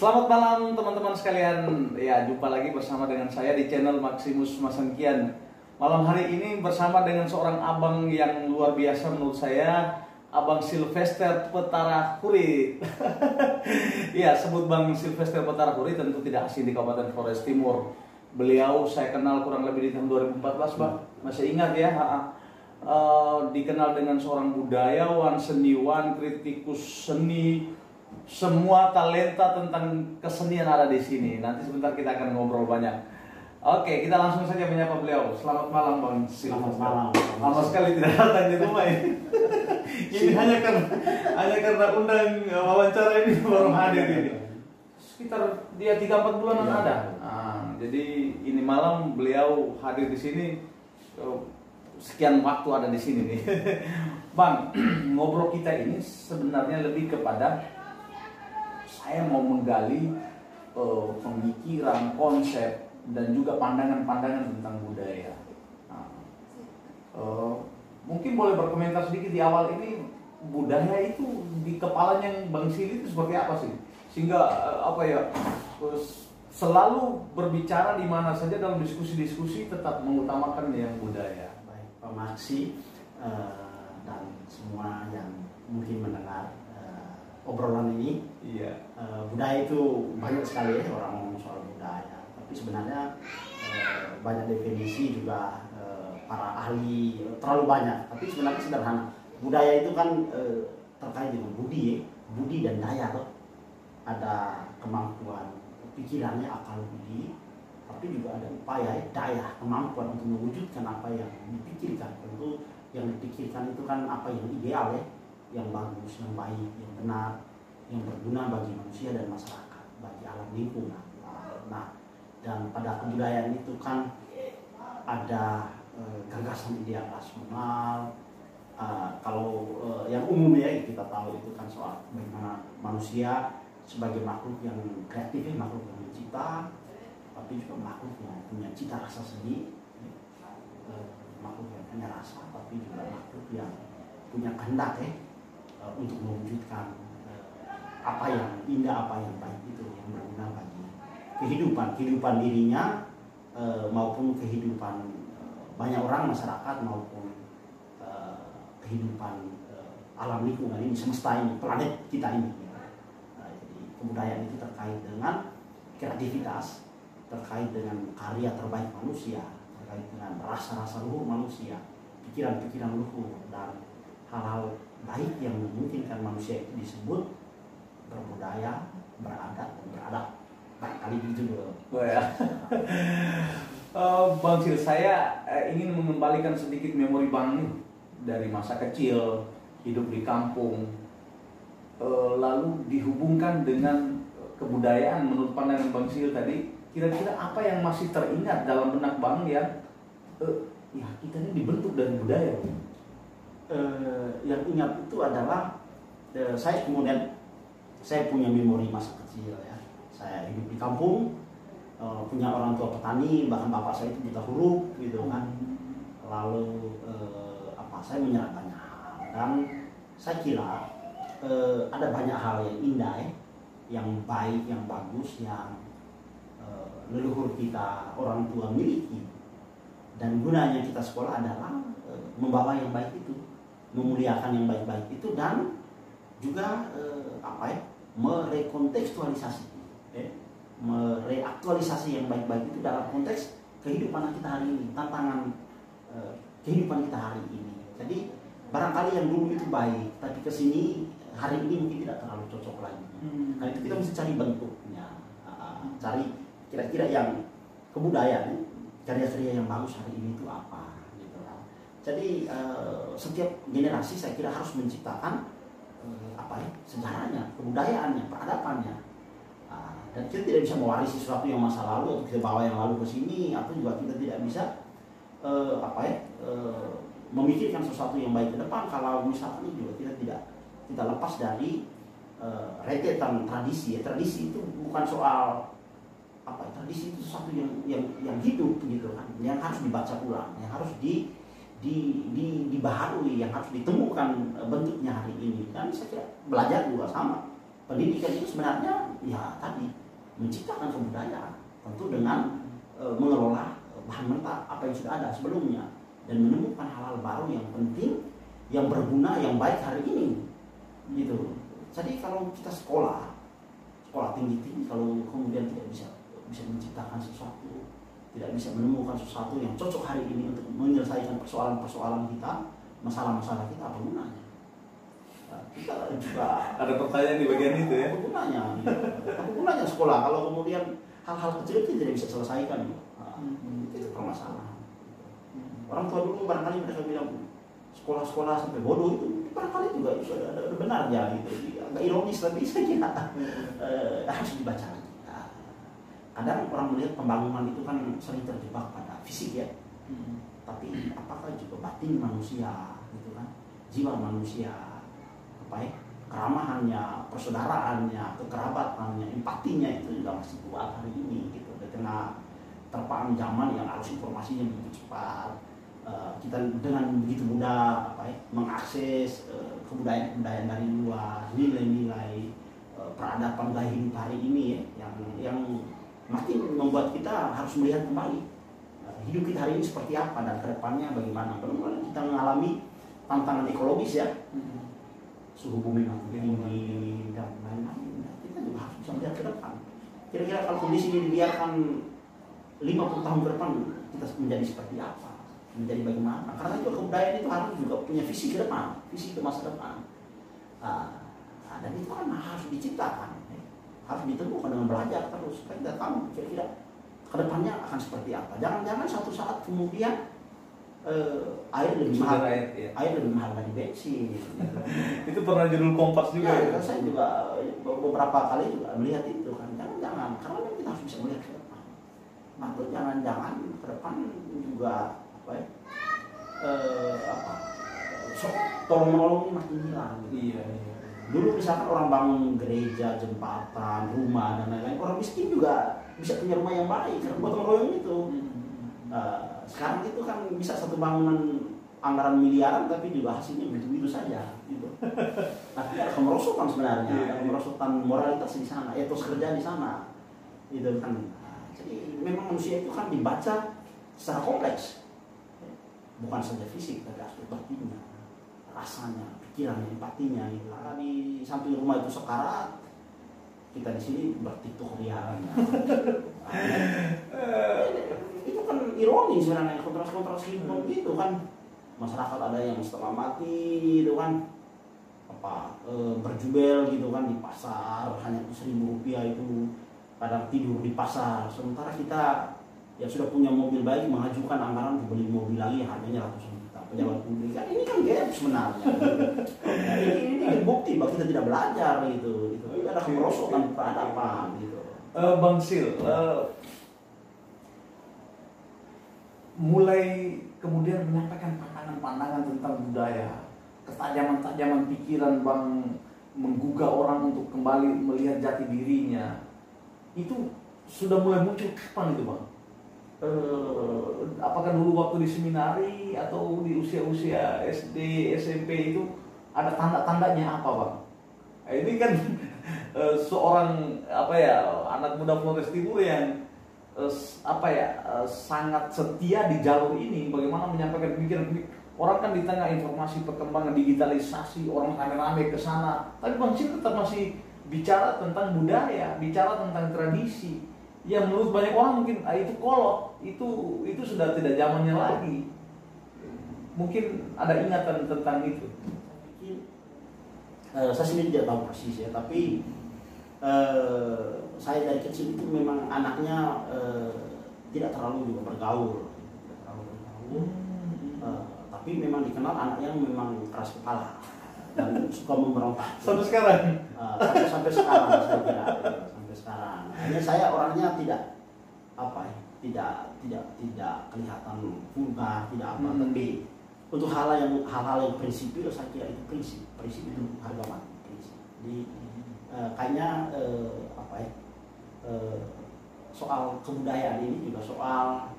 Selamat malam teman-teman sekalian. Ya, jumpa lagi bersama dengan saya di channel Maximus Masangkian. Malam hari ini bersama dengan seorang abang yang luar biasa menurut saya, Abang Sylvester Petara Huri. ya, sebut Bang Sylvester Petara Huri tentu tidak asing di Kabupaten Flores Timur. Beliau saya kenal kurang lebih di tahun 2014, Bang. Masih ingat ya? Ha -ha. Uh, dikenal dengan seorang budayawan, seniwan, kritikus seni, semua talenta tentang kesenian ada di sini. Nanti sebentar kita akan ngobrol banyak. Oke, kita langsung saja menyapa beliau. Selamat malam Bang Selamat malam. Lama sekali tidak datang di rumah ini. ini hanya karena hanya karena undang uh, wawancara ini baru hadir ini. Sekitar dia 3 4 bulanan Ya. ada. Nah, jadi ini malam beliau hadir di sini uh, sekian waktu ada di sini nih. Bang, ngobrol kita ini sebenarnya lebih kepada saya mau menggali eh, pemikiran, konsep dan juga pandangan-pandangan tentang budaya. Nah, eh, mungkin boleh berkomentar sedikit di awal ini budaya itu di kepalanya Bang Sili itu seperti apa sih? Sehingga eh, apa ya eh, selalu berbicara di mana saja dalam diskusi-diskusi tetap mengutamakan yang budaya. Baik, Pak Maksi eh, dan semua yang mungkin mendengar obrolan ini, Iya. eh, budaya itu banyak sekali ya orang ngomong soal budaya. Tapi sebenarnya eh, banyak definisi juga eh, para ahli terlalu banyak. Tapi sebenarnya sederhana. Budaya itu kan eh, terkait dengan budi, ya. budi dan daya loh. Ada kemampuan pikirannya, akal budi, tapi juga ada upaya ya, daya kemampuan untuk mewujudkan apa yang dipikirkan tentu yang dipikirkan itu kan apa yang ideal ya yang bagus yang baik yang benar yang berguna bagi manusia dan masyarakat bagi alam lingkungan. Nah dan pada kebudayaan itu kan ada eh, gagasan ideal rasional. Eh, kalau eh, yang umum ya kita tahu itu kan soal bagaimana manusia sebagai makhluk yang kreatif ya, makhluk yang mencipta tapi juga makhluk yang punya cita rasa sendiri Eh, makhluk yang punya rasa tapi juga makhluk yang punya kehendak ya eh, untuk mewujudkan eh, apa yang indah apa yang baik itu yang berguna bagi kehidupan kehidupan dirinya eh, maupun kehidupan eh, banyak orang masyarakat maupun eh, kehidupan eh, alam lingkungan ini semesta ini planet kita ini. Nah, jadi kebudayaan itu terkait dengan kreativitas terkait dengan karya terbaik manusia, terkait dengan rasa-rasa luhur manusia, pikiran-pikiran luhur dan hal-hal baik yang memungkinkan manusia itu disebut berbudaya, beradat, dan beradab. Barangkali begitu dulu. Oh ya. Eh, Bang Sil, saya eh, ingin mengembalikan sedikit memori Bang dari masa kecil hidup di kampung, Eh, lalu dihubungkan dengan kebudayaan menurut pandangan Bang Sil tadi. Kira-kira apa yang masih teringat dalam benak Bang yang ya kita ini dibentuk dari budaya. Eh, yang ingat itu adalah eh, saya kemudian saya punya memori masa kecil ya. Saya hidup di kampung, eh, punya orang tua petani, bahkan bapak saya itu buta huruf gitu kan. Lalu eh, apa saya menyerap banyak hal dan saya kira eh, ada banyak hal yang indah ya, yang baik, yang bagus, yang eh, leluhur kita orang tua miliki dan gunanya kita sekolah adalah eh, membawa yang baik itu memuliakan yang baik-baik itu dan juga eh, apa ya merekontekstualisasi eh, mereaktualisasi yang baik-baik itu dalam konteks kehidupan kita hari ini tantangan eh, kehidupan kita hari ini. Jadi barangkali yang dulu itu baik tapi ke sini hari ini mungkin tidak terlalu cocok lagi. Nah itu kita mesti cari bentuknya, Ah, cari kira-kira yang kebudayaan, karya-karya yang bagus hari ini itu apa. Jadi eh, setiap generasi saya kira harus menciptakan eh, apa ya sejarahnya, kebudayaannya, peradabannya. Ah, dan kita tidak bisa mewarisi sesuatu yang masa lalu atau kita bawa yang lalu ke sini atau juga kita tidak bisa eh, apa ya memikirkan sesuatu yang baik ke depan kalau misalkan juga kita tidak tidak lepas dari rentetan tradisi ya tradisi itu bukan soal apa ya, tradisi itu sesuatu yang yang yang hidup gitu kan yang harus dibaca ulang yang harus di di, di dibaharui yang harus ditemukan eh, bentuknya hari ini. Dan saya kira belajar juga sama. Pendidikan itu sebenarnya ya tadi menciptakan kebudayaan. Tentu dengan e, mengelola bahan mentah apa yang sudah ada sebelumnya. Dan menemukan hal-hal baru yang penting yang berguna yang baik hari ini. Gitu. Jadi kalau kita sekolah sekolah tinggi tinggi kalau kemudian tidak bisa bisa menciptakan sesuatu tidak bisa menemukan sesuatu yang cocok hari ini untuk menyelesaikan persoalan-persoalan kita masalah-masalah kita apa gunanya? Nah, kita juga ada pertanyaan di bagian itu ya? Apa gunanya? Apa gunanya sekolah? Kalau kemudian hal-hal kecil itu tidak bisa selesaikan nah, Hmm. itu permasalahan. Orang tua dulu barangkali mereka bilang sekolah-sekolah sampai bodoh itu barangkali juga itu ada, ada, ada benarnya gitu. Agak ironis tapi saya kira eh, harus dibaca kadang orang melihat pembangunan itu kan sering terjebak pada fisik ya. Tapi apakah juga batin manusia gitu kan? Jiwa manusia apa ya keramahannya persaudaraannya kekerabatannya empatinya itu juga masih kuat hari ini gitu. Di tengah terpaan zaman yang harus informasinya begitu cepat. Eh, kita dengan begitu mudah apa ya mengakses eh, kebudayaan-kebudayaan dari luar nilai-nilai eh, peradaban gaya hidup hari ini ya yang yang makin membuat kita harus melihat kembali eh, hidup kita hari ini seperti apa dan ke depannya bagaimana. Benar kita mengalami tantangan ekologis ya. Suhu bumi makin tinggi dan lain-lain. Nah, kita juga harus bisa melihat ke depan. Kira-kira kalau kondisi ini dibiarkan 50 tahun ke depan kita menjadi seperti apa? Menjadi bagaimana? Karena juga kebudayaan itu harus juga punya visi ke depan visi ke masa depan. Nah, nah, dan itu kan harus diciptakan. Harus ditemukan dengan belajar terus. Kita tidak tahu kira-kira ke depannya akan seperti apa. Jangan-jangan suatu saat kemudian eh, air lebih mahal. Air, ya. air lebih mahal dari bensin. Itu pernah judul kompas juga Ya, ya, saya juga beberapa kali juga melihat itu kan. Jangan-jangan karena memang kita harus bisa melihat ke depan. Atau jangan-jangan ke depan juga apa ya eh, apa so, tolong menolong ini makin hilang. Gitu. iya iya dulu misalkan orang bangun gereja jembatan rumah dan lain-lain orang miskin juga bisa punya rumah yang baik karena gotong royong itu Eh, sekarang itu kan bisa satu bangunan anggaran miliaran tapi juga hasilnya begitu-begitu saja gitu. Nah, ada kemerosotan sebenarnya, Iya, ada iya. kemerosotan moralitas di sana, etos kerja di sana. Gitu kan. Jadi memang manusia itu kan dibaca secara kompleks. Bukan saja fisik tapi aspek batinnya, rasanya, pikirannya, empatinya gitu. Karena di samping rumah itu sekarat, kita di sini bertituk riang. itu kan ironi sebenarnya kontras-kontras hidup gitu kan masyarakat ada yang setengah mati gitu kan apa e, berjubel gitu kan di pasar hanya seribu rupiah itu kadang tidur di pasar sementara kita yang sudah punya mobil baik mengajukan anggaran untuk beli mobil lagi harganya ratusan pejabat publik. Kan ini kan gap sebenarnya. Nah, ini, ini bukti bahwa kita tidak belajar gitu. Gitu ada kemerosotan peradaban gitu. Eh, Bang Sil, eh, mulai kemudian menyampaikan pandangan-pandangan tentang budaya, ketajaman-tajaman pikiran Bang menggugah orang untuk kembali melihat jati dirinya, itu sudah mulai muncul kapan itu Bang? Eh, apakah dulu waktu di seminari atau di usia-usia SD, SMP itu ada tanda-tandanya apa Bang? Nah, ini kan eh, seorang apa ya anak muda Flores Timur yang eh, apa ya eh, sangat setia di jalur ini bagaimana menyampaikan pikiran. Orang kan di tengah informasi perkembangan digitalisasi orang rame-rame ke sana. Tapi Bang Sil tetap masih bicara tentang budaya bicara tentang tradisi yang menurut banyak orang mungkin ah, itu kolot itu itu sudah tidak zamannya lagi. Mungkin ada ingatan tentang itu. Eh, saya sendiri tidak tahu persis ya, tapi eh, saya dari kecil itu memang anaknya eh, tidak terlalu juga bergaul, tidak terlalu bergaul. Eh, tapi memang dikenal anak yang memang keras kepala. Dan suka memberontak. sampai sekarang? Eh, sampai, sampai sekarang saya kira sekarang. Hanya saya orangnya tidak apa ya, tidak tidak tidak kelihatan vulgar, tidak apa, Hmm. tapi untuk hal yang hal-hal yang prinsipil saya kira itu prinsip, prinsip itu harga mati prinsip. Jadi eh, kayaknya eh, apa ya eh, soal kebudayaan ini juga soal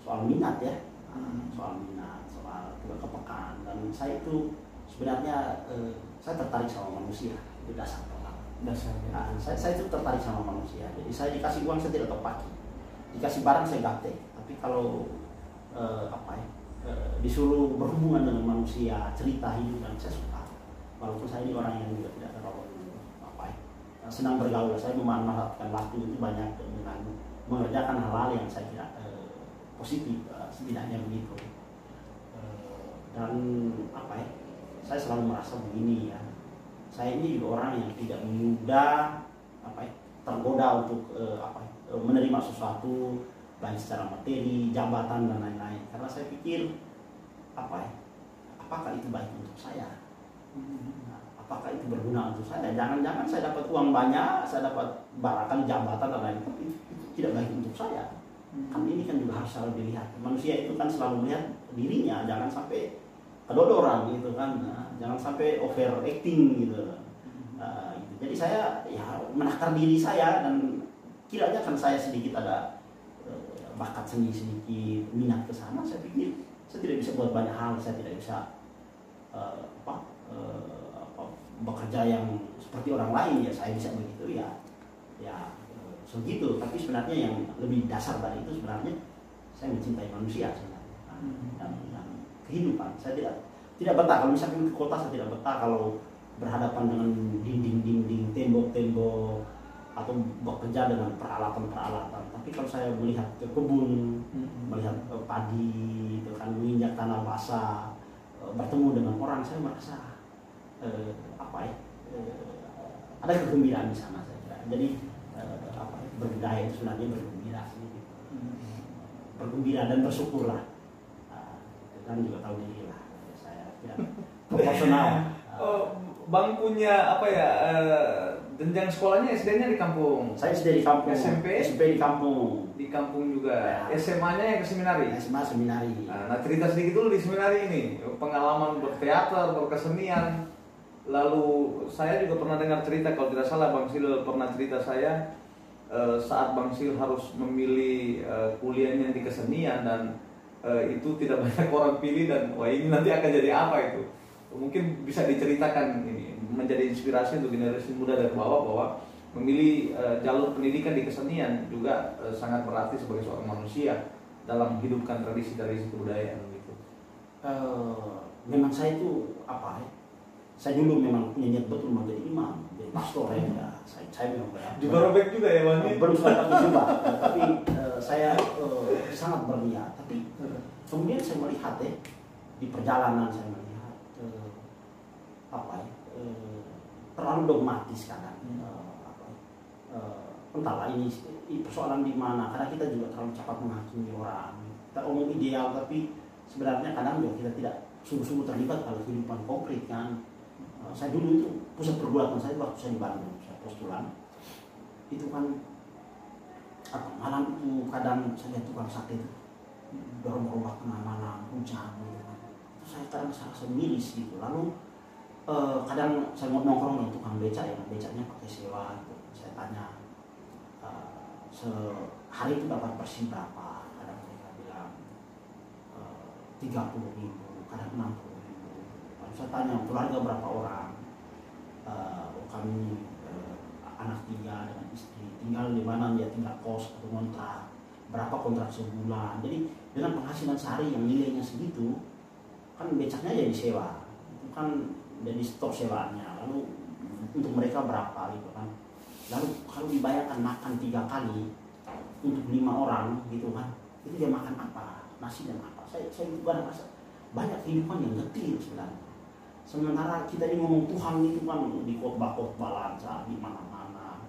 soal minat ya, Hmm. soal minat, soal juga kepekaan dan saya itu sebenarnya eh, saya tertarik sama manusia itu dasar Nah, saya, saya itu tertarik sama manusia. Jadi saya dikasih uang saya tidak terpakai. Dikasih barang saya gaptek. Tapi kalau eh, apa ya eh, disuruh berhubungan dengan manusia, cerita hidup dan saya suka. Walaupun saya ini orang yang juga tidak terlalu apa ya eh, senang bergaul. Saya memanfaatkan waktu itu banyak dengan mengerjakan hal-hal yang saya kira eh, positif, eh, setidaknya begitu. Eh, dan apa ya? Saya selalu merasa begini ya saya ini juga orang yang tidak mudah apa ya, tergoda untuk eh, apa ya, eh, menerima sesuatu baik secara materi, jabatan dan lain-lain. Karena saya pikir apa ya, apakah itu baik untuk saya? Apakah itu berguna untuk saya? Jangan-jangan saya dapat uang banyak, saya dapat barangkali jabatan dan lain-lain, tapi itu tidak baik untuk saya. Kan ini kan juga harus selalu dilihat. Manusia itu kan selalu melihat dirinya, jangan sampai kedodoran gitu kan. Nah, jangan sampai overacting gitu. Nah, gitu. Jadi saya ya menakar diri saya dan kiranya kan saya sedikit ada eh, bakat seni sedikit minat ke sana. Saya pikir saya tidak bisa buat banyak hal, saya tidak bisa eh, apa, eh, apa bekerja yang seperti orang lain ya saya bisa begitu ya ya eh, segitu. Tapi sebenarnya yang lebih dasar dari itu sebenarnya saya mencintai manusia sebenarnya Nah, dan, dan kehidupan. Saya tidak tidak betah kalau misalkan ke kota saya tidak betah kalau berhadapan dengan dinding-dinding, tembok-tembok atau bekerja dengan peralatan-peralatan. Tapi kalau saya melihat ke kebun, melihat eh, padi, itu kan menginjak tanah basah, eh, bertemu dengan orang, saya merasa eh, apa ya? eh, ada kegembiraan di sana saya kira. Jadi eh, apa ya, berbudaya itu sebenarnya bergembira sedikit. Bergembira dan bersyukurlah. Nah, kan juga tahu diri proporsional. Oh, Bang punya apa ya eh, jenjang sekolahnya SD-nya di kampung, Saya SD di kampung, SMP? SMP di kampung, di kampung juga. Ya. SMA-nya yang ke seminari. SMA seminari. Nah, nah, cerita sedikit dulu di seminari ini, pengalaman berteater, berkesenian. Lalu saya juga pernah dengar cerita kalau tidak salah Bang Sil pernah cerita saya eh, saat Bang Sil harus memilih eh, kuliahnya di kesenian dan eh, itu tidak banyak orang pilih dan wah ini nanti akan jadi apa itu? Mungkin bisa diceritakan ini menjadi inspirasi untuk generasi muda dari bawah bahwa memilih eh, jalur pendidikan di kesenian juga eh, sangat berarti sebagai seorang manusia dalam menghidupkan tradisi-tradisi kebudayaan gitu. Eh, memang saya itu apa ya? Saya dulu memang punya niat betul mau jadi imam, jadi pastor ya. ya. Saya, saya memang banyak. Juga robek juga ya bang? Belum aku coba, tapi eh, saya eh, sangat berniat. Tapi kemudian saya melihat ya di perjalanan saya melihat apa ya? eh, terlalu dogmatis kadang. Eh, apa ya, eh, entahlah ini, persoalan di mana karena kita juga terlalu cepat menghakimi orang. Kita omong ideal tapi sebenarnya kadang juga kita tidak sungguh-sungguh terlibat pada kehidupan konkret kan. Eh, saya dulu itu pusat pergulatan saya waktu saya di Bandung saya postulan. Itu kan apa malam itu kadang saya lihat tukang sate itu dorong gerobak tengah malam hujan gitu kan. Saya kadang serasa miris gitu. Lalu eh, kadang saya mau nongkrong dengan tukang beca ya becanya pakai sewa gitu. saya tanya eh, sehari itu dapat bersih berapa? Kadang mereka bilang tiga puluh ribu kadang enam puluh ribu. Lalu saya tanya keluarga berapa orang? Eh, oh, kami eh, anak tiga dengan istri. Tinggal di mana dia tinggal kos atau kontrak. Berapa kontrak sebulan? Jadi dengan penghasilan sehari yang nilainya segitu kan becaknya jadi sewa. Itu kan jadi stok sewanya lalu untuk mereka berapa gitu kan. Lalu kalau dibayarkan makan tiga kali untuk lima orang gitu kan itu dia makan apa? Nasi dan apa? Saya saya juga rasa banyak kehidupan yang getir sebenarnya. Sementara kita ini ngomong Tuhan itu kan di khotbah-khotbah lancar di mana-mana.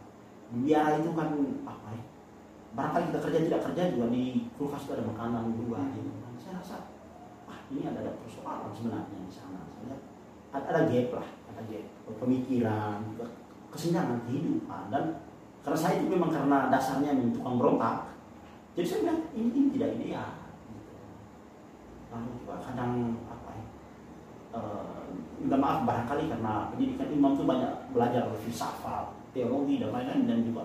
Biara itu kan apa ya? Barangkali kita kerja tidak kerja juga di kulkas itu ada makanan juga gitu kan. Saya rasa ah ini ada, ada persoalan sebenarnya di sana ada, ada gap lah ada gap. Pemikiran kesenjangan kehidupan. Dan karena saya itu memang karena dasarnya memang tukang berontak jadi saya bilang ini, ini tidak ideal. Lalu juga kadang apa ya eh, minta maaf barangkali karena pendidikan imam itu banyak belajar filsafat, teologi dan lain-lain. Dan juga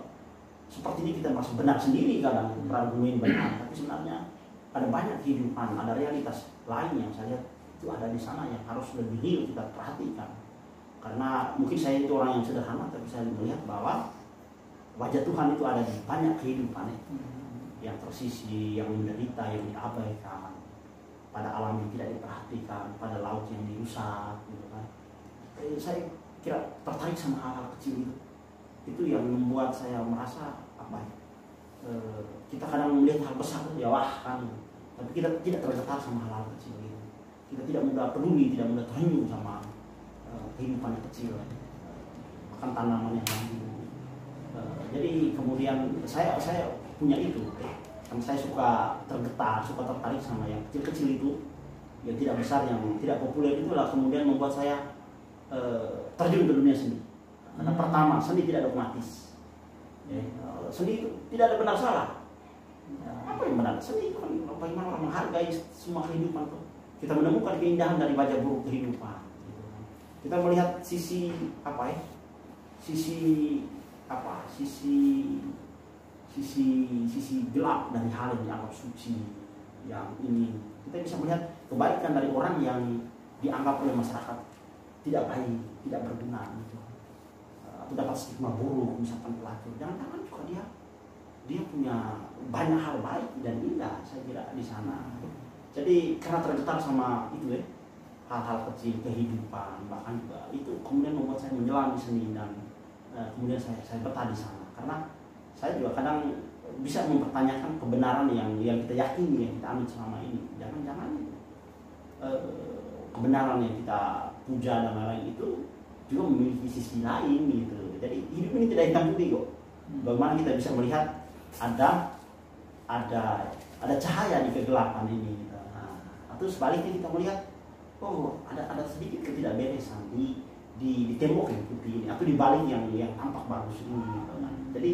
seperti ini kita merasa benar sendiri kadang berargumen benar tapi sebenarnya ada banyak kehidupan, ada realitas lain yang saya lihat itu ada di sana yang harus lebih real kita perhatikan karena mungkin saya itu orang yang sederhana tapi saya melihat bahwa wajah Tuhan itu ada di banyak kehidupan ya. yang tersisi, yang menderita, yang diabaikan, pada alam yang tidak diperhatikan, pada laut yang dirusak, gitu kan. Eh, saya kira tertarik sama hal-hal kecil itu. Itu yang membuat saya merasa apa ya? eh, kita kadang melihat hal besar ya wah kan, tapi kita tidak tergetar sama hal-hal kecil itu. Kita tidak mudah peduli, tidak mudah terenyuh sama eh, kehidupan yang kecil, bahkan tanaman yang lain. Eh, jadi kemudian saya saya punya itu. Kan saya suka tergetar suka tertarik sama yang kecil-kecil itu yang tidak besar yang tidak populer. Itulah kemudian membuat saya eh, terjun ke dunia seni. Karena Hmm. pertama seni tidak dogmatis ya, eh, seni itu tidak ada benar salah. Ya, apa yang benar? Seni itu kan bagaimana orang menghargai semua kehidupan kita menemukan keindahan dari wajah buruk kehidupan. Kita melihat sisi apa ya sisi apa sisi sisi sisi gelap dari hal yang dianggap suci yang ini. Kita bisa melihat kebaikan dari orang yang dianggap oleh masyarakat tidak baik tidak berguna gitu. Atau dapat stigma buruk misalkan pelacur. Jangan-jangan juga dia dia punya banyak hal baik dan indah saya kira di sana jadi karena tergetar sama itu ya hal-hal kecil kehidupan bahkan juga itu kemudian membuat saya menyelam di seni dan eh, kemudian saya saya betah di sana. Karena saya juga kadang bisa mempertanyakan kebenaran yang yang kita yakini yang kita ambil selama ini. Jangan-jangan eh, kebenaran yang kita puja dan lain-lain itu juga memiliki sisi lain gitu. Jadi hidup ini tidak hitam putih kok. Bagaimana kita bisa melihat ada ada ada cahaya di kegelapan ini gitu. Atau sebaliknya kita melihat oh ada ada sedikit ketidakberesan di di, di tembok yang putih ini atau di balik yang yang tampak bagus ini gitu kan. jadi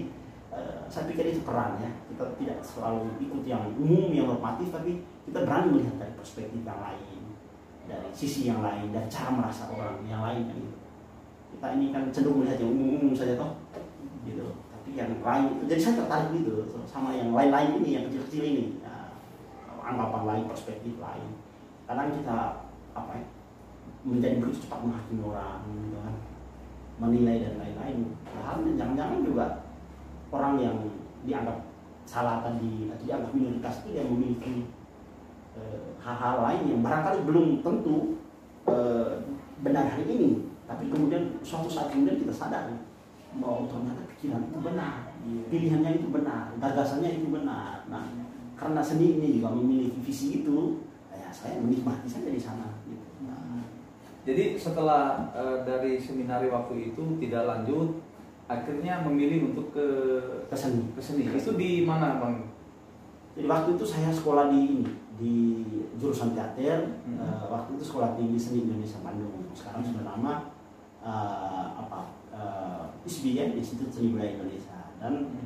eh, saya pikir itu peran ya kita tidak selalu ikut yang umum yang normatif tapi kita berani melihat dari perspektif yang lain dari sisi yang lain dari cara merasa orang yang lain kan gitu. kita ini kan cenderung melihat yang umum-umum saja toh gitu tapi yang lain jadi saya tertarik gitu sama yang lain-lain ini yang kecil-kecil ini Nah, anggapan lain perspektif lain. Kadang kita apa ya menjadi begitu cepat menghakimi orang gitu kan. Menilai dan lain-lain. Padahal jangan-jangan juga orang yang dianggap salah tadi atau dianggap minoritas itu yang memiliki eh, hal-hal lain yang barangkali belum tentu eh, benar hari ini. Tapi kemudian suatu saat kemudian kita sadar bahwa ternyata pikiran itu benar pilihannya itu benar gagasannya itu benar. Nah karena seni ini juga memiliki visi itu ya saya menikmati saja di sana gitu. Nah, Jadi setelah eh, dari seminari waktu itu tidak lanjut, akhirnya memilih untuk ke ke seni ke seni. Itu di mana bang? Jadi waktu itu saya sekolah di ini di jurusan teater. Hmm. Eh, waktu itu sekolah tinggi seni Indonesia Bandung. Sekarang sudah nama eh, apa uh, ISBI ya, Institut Seni Budaya Indonesia. Dan ya,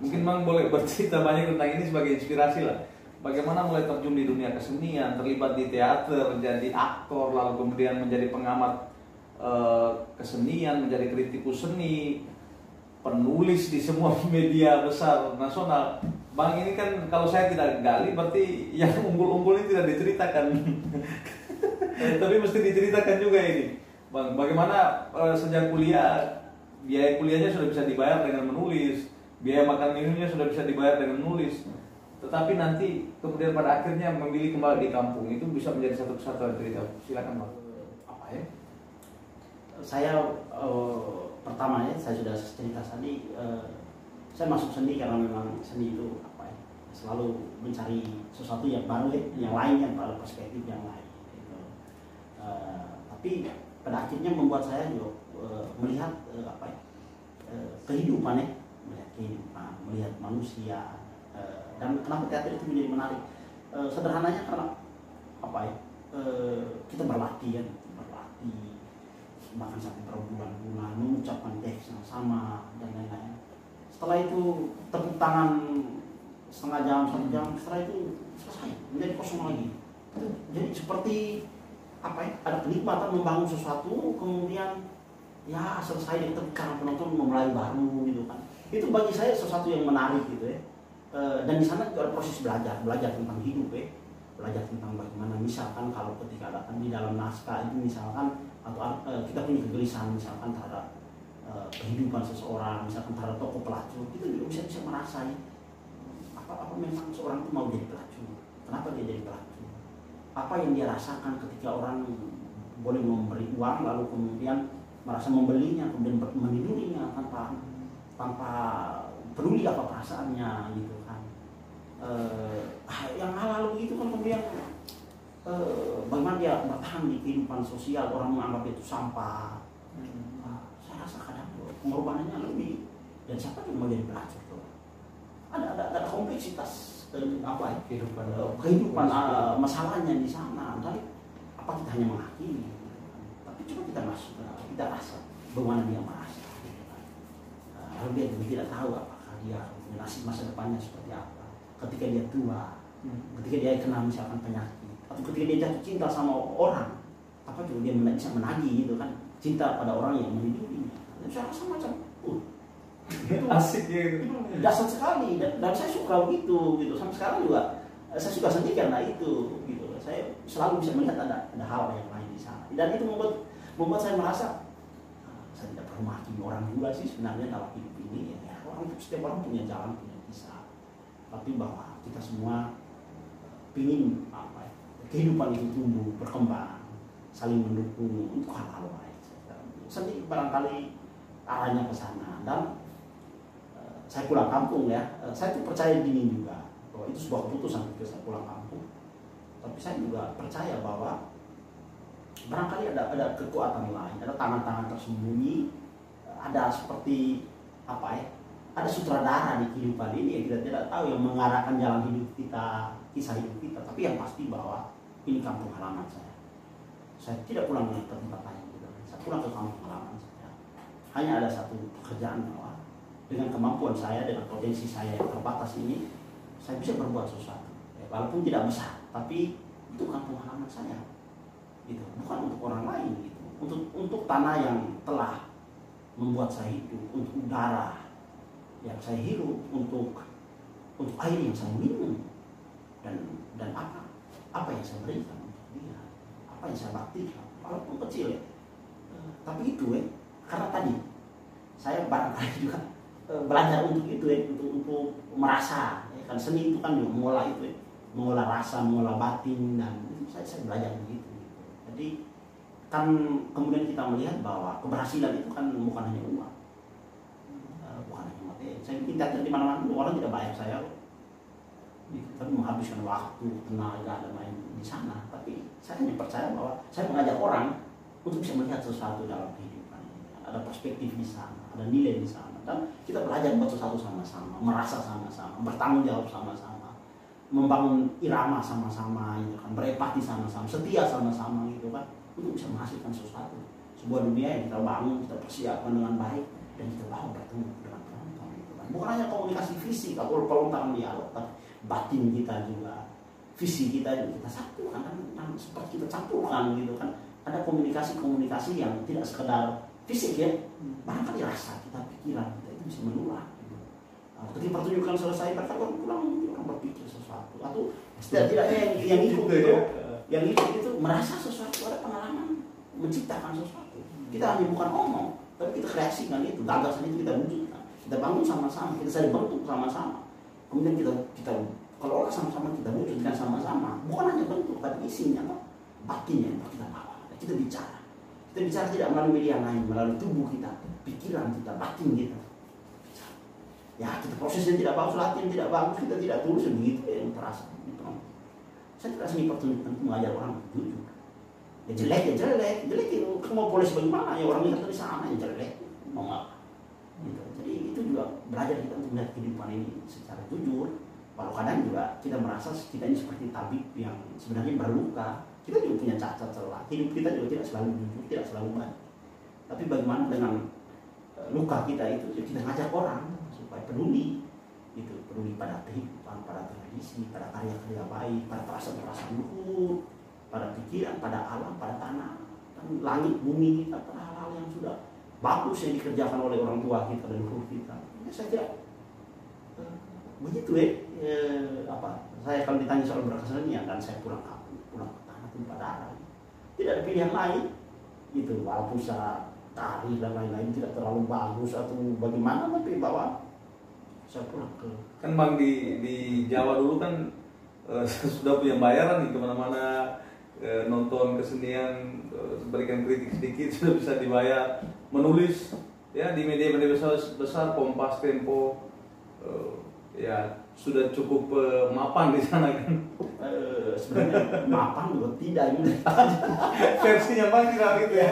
Mungkin bang boleh bercerita banyak tentang ini sebagai inspirasi lah. Bagaimana mulai terjun di dunia kesenian, terlibat di teater, menjadi aktor, lalu kemudian menjadi pengamat eh, kesenian, menjadi kritikus seni, penulis di semua media besar nasional. Bang ini kan kalau saya tidak gali berarti yang unggul-unggul ini tidak diceritakan. Tapi mesti diceritakan juga ini. Bang, bagaimana eh, sejak kuliah biaya kuliahnya sudah bisa dibayar dengan menulis, biaya makan minumnya sudah bisa dibayar dengan menulis. Tetapi nanti kemudian pada akhirnya memilih kembali di kampung itu bisa menjadi satu kesatuan cerita. Silakan bang. apa ya? Saya eh, pertama ya saya sudah cerita tadi eh, saya masuk seni karena memang seni itu apa ya? Selalu mencari sesuatu yang baru ya, yang lain yang baru perspektif yang lain. Gitu. Eh, tapi pada akhirnya membuat saya juga eh, melihat eh, apa ya? eh, kehidupan ya, kehidupan, melihat manusia. eh, dan kenapa teater itu menjadi menarik? Eh, sederhananya karena apa ya? eh, kita berlatih kan, berlatih bahkan sampai berbulan-bulan mengucapkan teks yang sama dan lain-lain. Setelah itu tepuk tangan setengah jam satu jam setelah itu selesai menjadi kosong lagi. Jadi seperti apa ya? Ada kenikmatan membangun sesuatu kemudian ya selesai karena penonton memulai baru gitu kan. Itu bagi saya sesuatu yang menarik gitu ya. E, dan di sana juga ada proses belajar, belajar tentang hidup ya belajar tentang bagaimana misalkan kalau ketika datang di dalam naskah itu misalkan atau uh, kita punya kegelisahan misalkan terhadap uh, kehidupan seseorang misalkan terhadap tokoh pelacur kita juga bisa bisa merasai apa apa memang seorang itu mau jadi pelacur kenapa dia jadi pelacur apa yang dia rasakan ketika orang boleh memberi uang lalu kemudian merasa membelinya kemudian menidurinya tanpa tanpa peduli apa perasaannya gitu kan. Uh, yang hal lalu itu kan kemudian uh, bagaimana dia bertahan di kehidupan sosial orang menganggap itu sampah. Hmm. uh, saya rasa kadang pengorbanannya lebih dan siapa yang mau jadi pelacur tuh? Ada ada ada kompleksitas dan apa ya? Kehidupan. Uh, kehidupan uh, masalahnya di sana. Tapi apa kita hanya menghakimi? Tapi coba kita masuk kita rasa bagaimana dia merasa lalu dia tidak tahu apakah dia nasib masa depannya seperti apa. Ketika dia tua hmm. ketika dia kena misalkan penyakit atau ketika dia jatuh cinta sama orang apa juga dia bisa menagih gitu kan? Cinta pada orang yang menghidupnya dan saya rasa macam uh, asik ya dasar sekali. Dan, dan saya suka begitu gitu. Sampai sekarang juga eh, saya suka sendiri karena itu gitu. Saya selalu bisa melihat ada ada hal yang lain di sana. Dan itu membuat membuat saya merasa ah, saya tidak perlu menghakimi orang juga sih sebenarnya dalam hidup ya orang setiap orang punya jalan punya kisah. Tapi bahwa kita semua ingin apa ya, kehidupan itu tumbuh berkembang saling mendukung untuk hal-hal lain. Sendiri barangkali arahnya ke sana. Dan uh, saya pulang kampung ya. Uh, saya tuh percaya gini juga bahwa itu sebuah keputusan ketika saya pulang kampung. Tapi saya juga percaya bahwa barangkali ada ada kekuatan lain ada tangan-tangan tersembunyi ada seperti apa ya ada sutradara di kehidupan ini yang kita tidak tahu yang mengarahkan jalan hidup kita kisah hidup kita. Tapi yang pasti bahwa ini kampung halaman saya. Saya tidak pulang ke tempat lain saya pulang ke kampung halaman saya. Hanya ada satu pekerjaan bahwa dengan kemampuan saya dengan potensi saya yang terbatas ini saya bisa berbuat sesuatu. Ya, walaupun tidak besar tapi itu kampung halaman saya. Gitu. Bukan untuk orang lain gitu. Untuk untuk tanah yang telah membuat saya hidup untuk udara. Yang saya hirup untuk untuk air yang saya minum. Dan dan apa apa yang saya berikan untuk dia. Apa yang saya baktikan. Walaupun kecil ya. Eh, tapi itu ya karena tadi saya barangkali juga eh, belajar untuk itu ya untuk untuk merasa ya kan. Seni itu kan mengolah itu ya. Mengolah rasa mengolah batin dan saya saya belajar begitu. Jadi kan kemudian kita melihat bahwa keberhasilan itu kan bukan hanya uang. Saya bikin teater di mana-mana orang tidak bayar saya. Tapi menghabiskan waktu tenaga dan lain di sana. Tapi saya hanya percaya bahwa saya mengajak orang untuk bisa melihat sesuatu dalam kehidupan ada perspektif di sana ada nilai di sana. Dan kita belajar buat sesuatu sama-sama merasa sama-sama bertanggung jawab sama-sama membangun irama sama-sama gitu kan berempati sama-sama setia sama-sama gitu kan untuk bisa menghasilkan sesuatu. Sebuah dunia yang kita bangun kita persiapkan dengan baik dan kita bawa bertemu bukan hanya komunikasi fisik kalau kalau tangan dialog tapi batin kita juga visi kita juga kita satu kan, kan, kan seperti kita campurkan gitu kan. Ada komunikasi-komunikasi yang tidak sekedar fisik ya. Barangkali rasa kita pikiran kita itu bisa menular gitu. Nah, ketika pertunjukan selesai mereka orang pulang orang berpikir sesuatu. Atau tidak tidak yang yang ikut itu yang ikut itu merasa sesuatu ada pengalaman menciptakan sesuatu. Kita hanya bukan ngomong tapi kita kreasikan itu gagasan itu kita wujudkan. Kita bangun sama-sama kita saling bentuk sama-sama. Kemudian kita kita kelola sama-sama kita wujudkan sama-sama. Bukan hanya bentuk tapi isinya kok batinnya yang kita bawa kita bicara. Kita bicara tidak melalui media lain melalui tubuh kita pikiran kita batin kita. Ya kita prosesnya tidak bagus latihan tidak bagus kita tidak tulus begitu ya, yang terasa saya tidak seni pertunjukan mengajar orang jujur ya jelek ya jelek jelek itu. Mau polisi bagaimana ya orang lihat dari sana ya jelek. Mau nggak gitu. jadi itu juga belajar kita untuk melihat kehidupan ini secara jujur. Walau kadang juga kita merasa kita ini seperti tabib yang sebenarnya berluka kita juga punya cacat celah. Hidup kita juga tidak selalu jujur tidak selalu baik. Tapi bagaimana dengan e, luka kita itu? Ya kita ngajak orang supaya peduli. Itu peduli pada kehidupan pada tradisi pada karya-karya baik pada perasaan-perasaan luhur pada pikiran pada alam pada tanah dan langit bumi kita pada hal-hal yang sudah bagus yang dikerjakan oleh orang tua kita dan guru kita. Ya saya kira eh, begitu ya e, apa saya akan ditanya soal berkesenian dan saya pulang kampung pulang ke tanah tempat darah tidak ada pilihan lain. Itu walaupun secara tari dan lain-lain tidak terlalu bagus atau bagaimana tapi bawa saya pulang ke kan bang di di Jawa dulu kan eh, sudah punya bayaran nih ke mana-mana eh, nonton kesenian eh, berikan kritik sedikit sudah bisa dibayar menulis ya di media-media besar besar Kompas Tempo eh, ya sudah cukup eh, mapan di sana kan. Eh, sebenarnya mapan juga tidak juga versinya bang tidak gitu ya.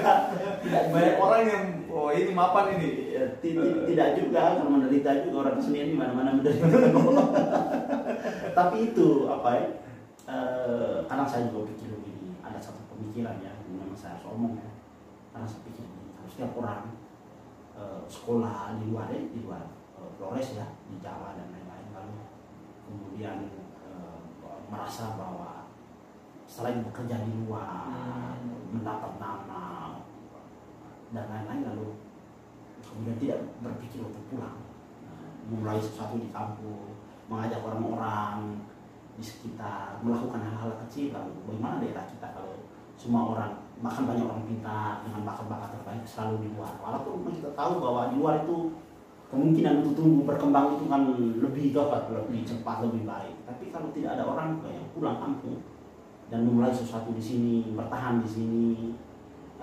Banyak orang yang oh ini mapan ini? Ya, ti- ti- tidak juga kalau menderita juga orang kesenian di mana-mana menderita. Tapi itu apa ya eh, kadang saya juga pikir begini ada satu pemikiran ya memang saya harus omong ya. Karena saya pikir kalau setiap orang eh, sekolah di luar ya di luar eh, Flores ya di Jawa dan lain-lain. Lalu kemudian eh, merasa bahwa selain bekerja di luar Hmm. Dan lain-lain lalu kemudian tidak berpikir untuk pulang. Memulai sesuatu di kampung mengajak orang-orang di sekitar melakukan hal-hal kecil lalu bagaimana daerah kita kalau semua orang bahkan banyak orang pintar dengan bakat-bakat terbaik selalu di luar. Walaupun kita tahu bahwa di luar itu kemungkinan untuk tumbuh berkembang itu kan lebih dapat lebih cepat lebih baik. Tapi kalau tidak ada orang yang pulang kampung dan memulai sesuatu di sini bertahan di sini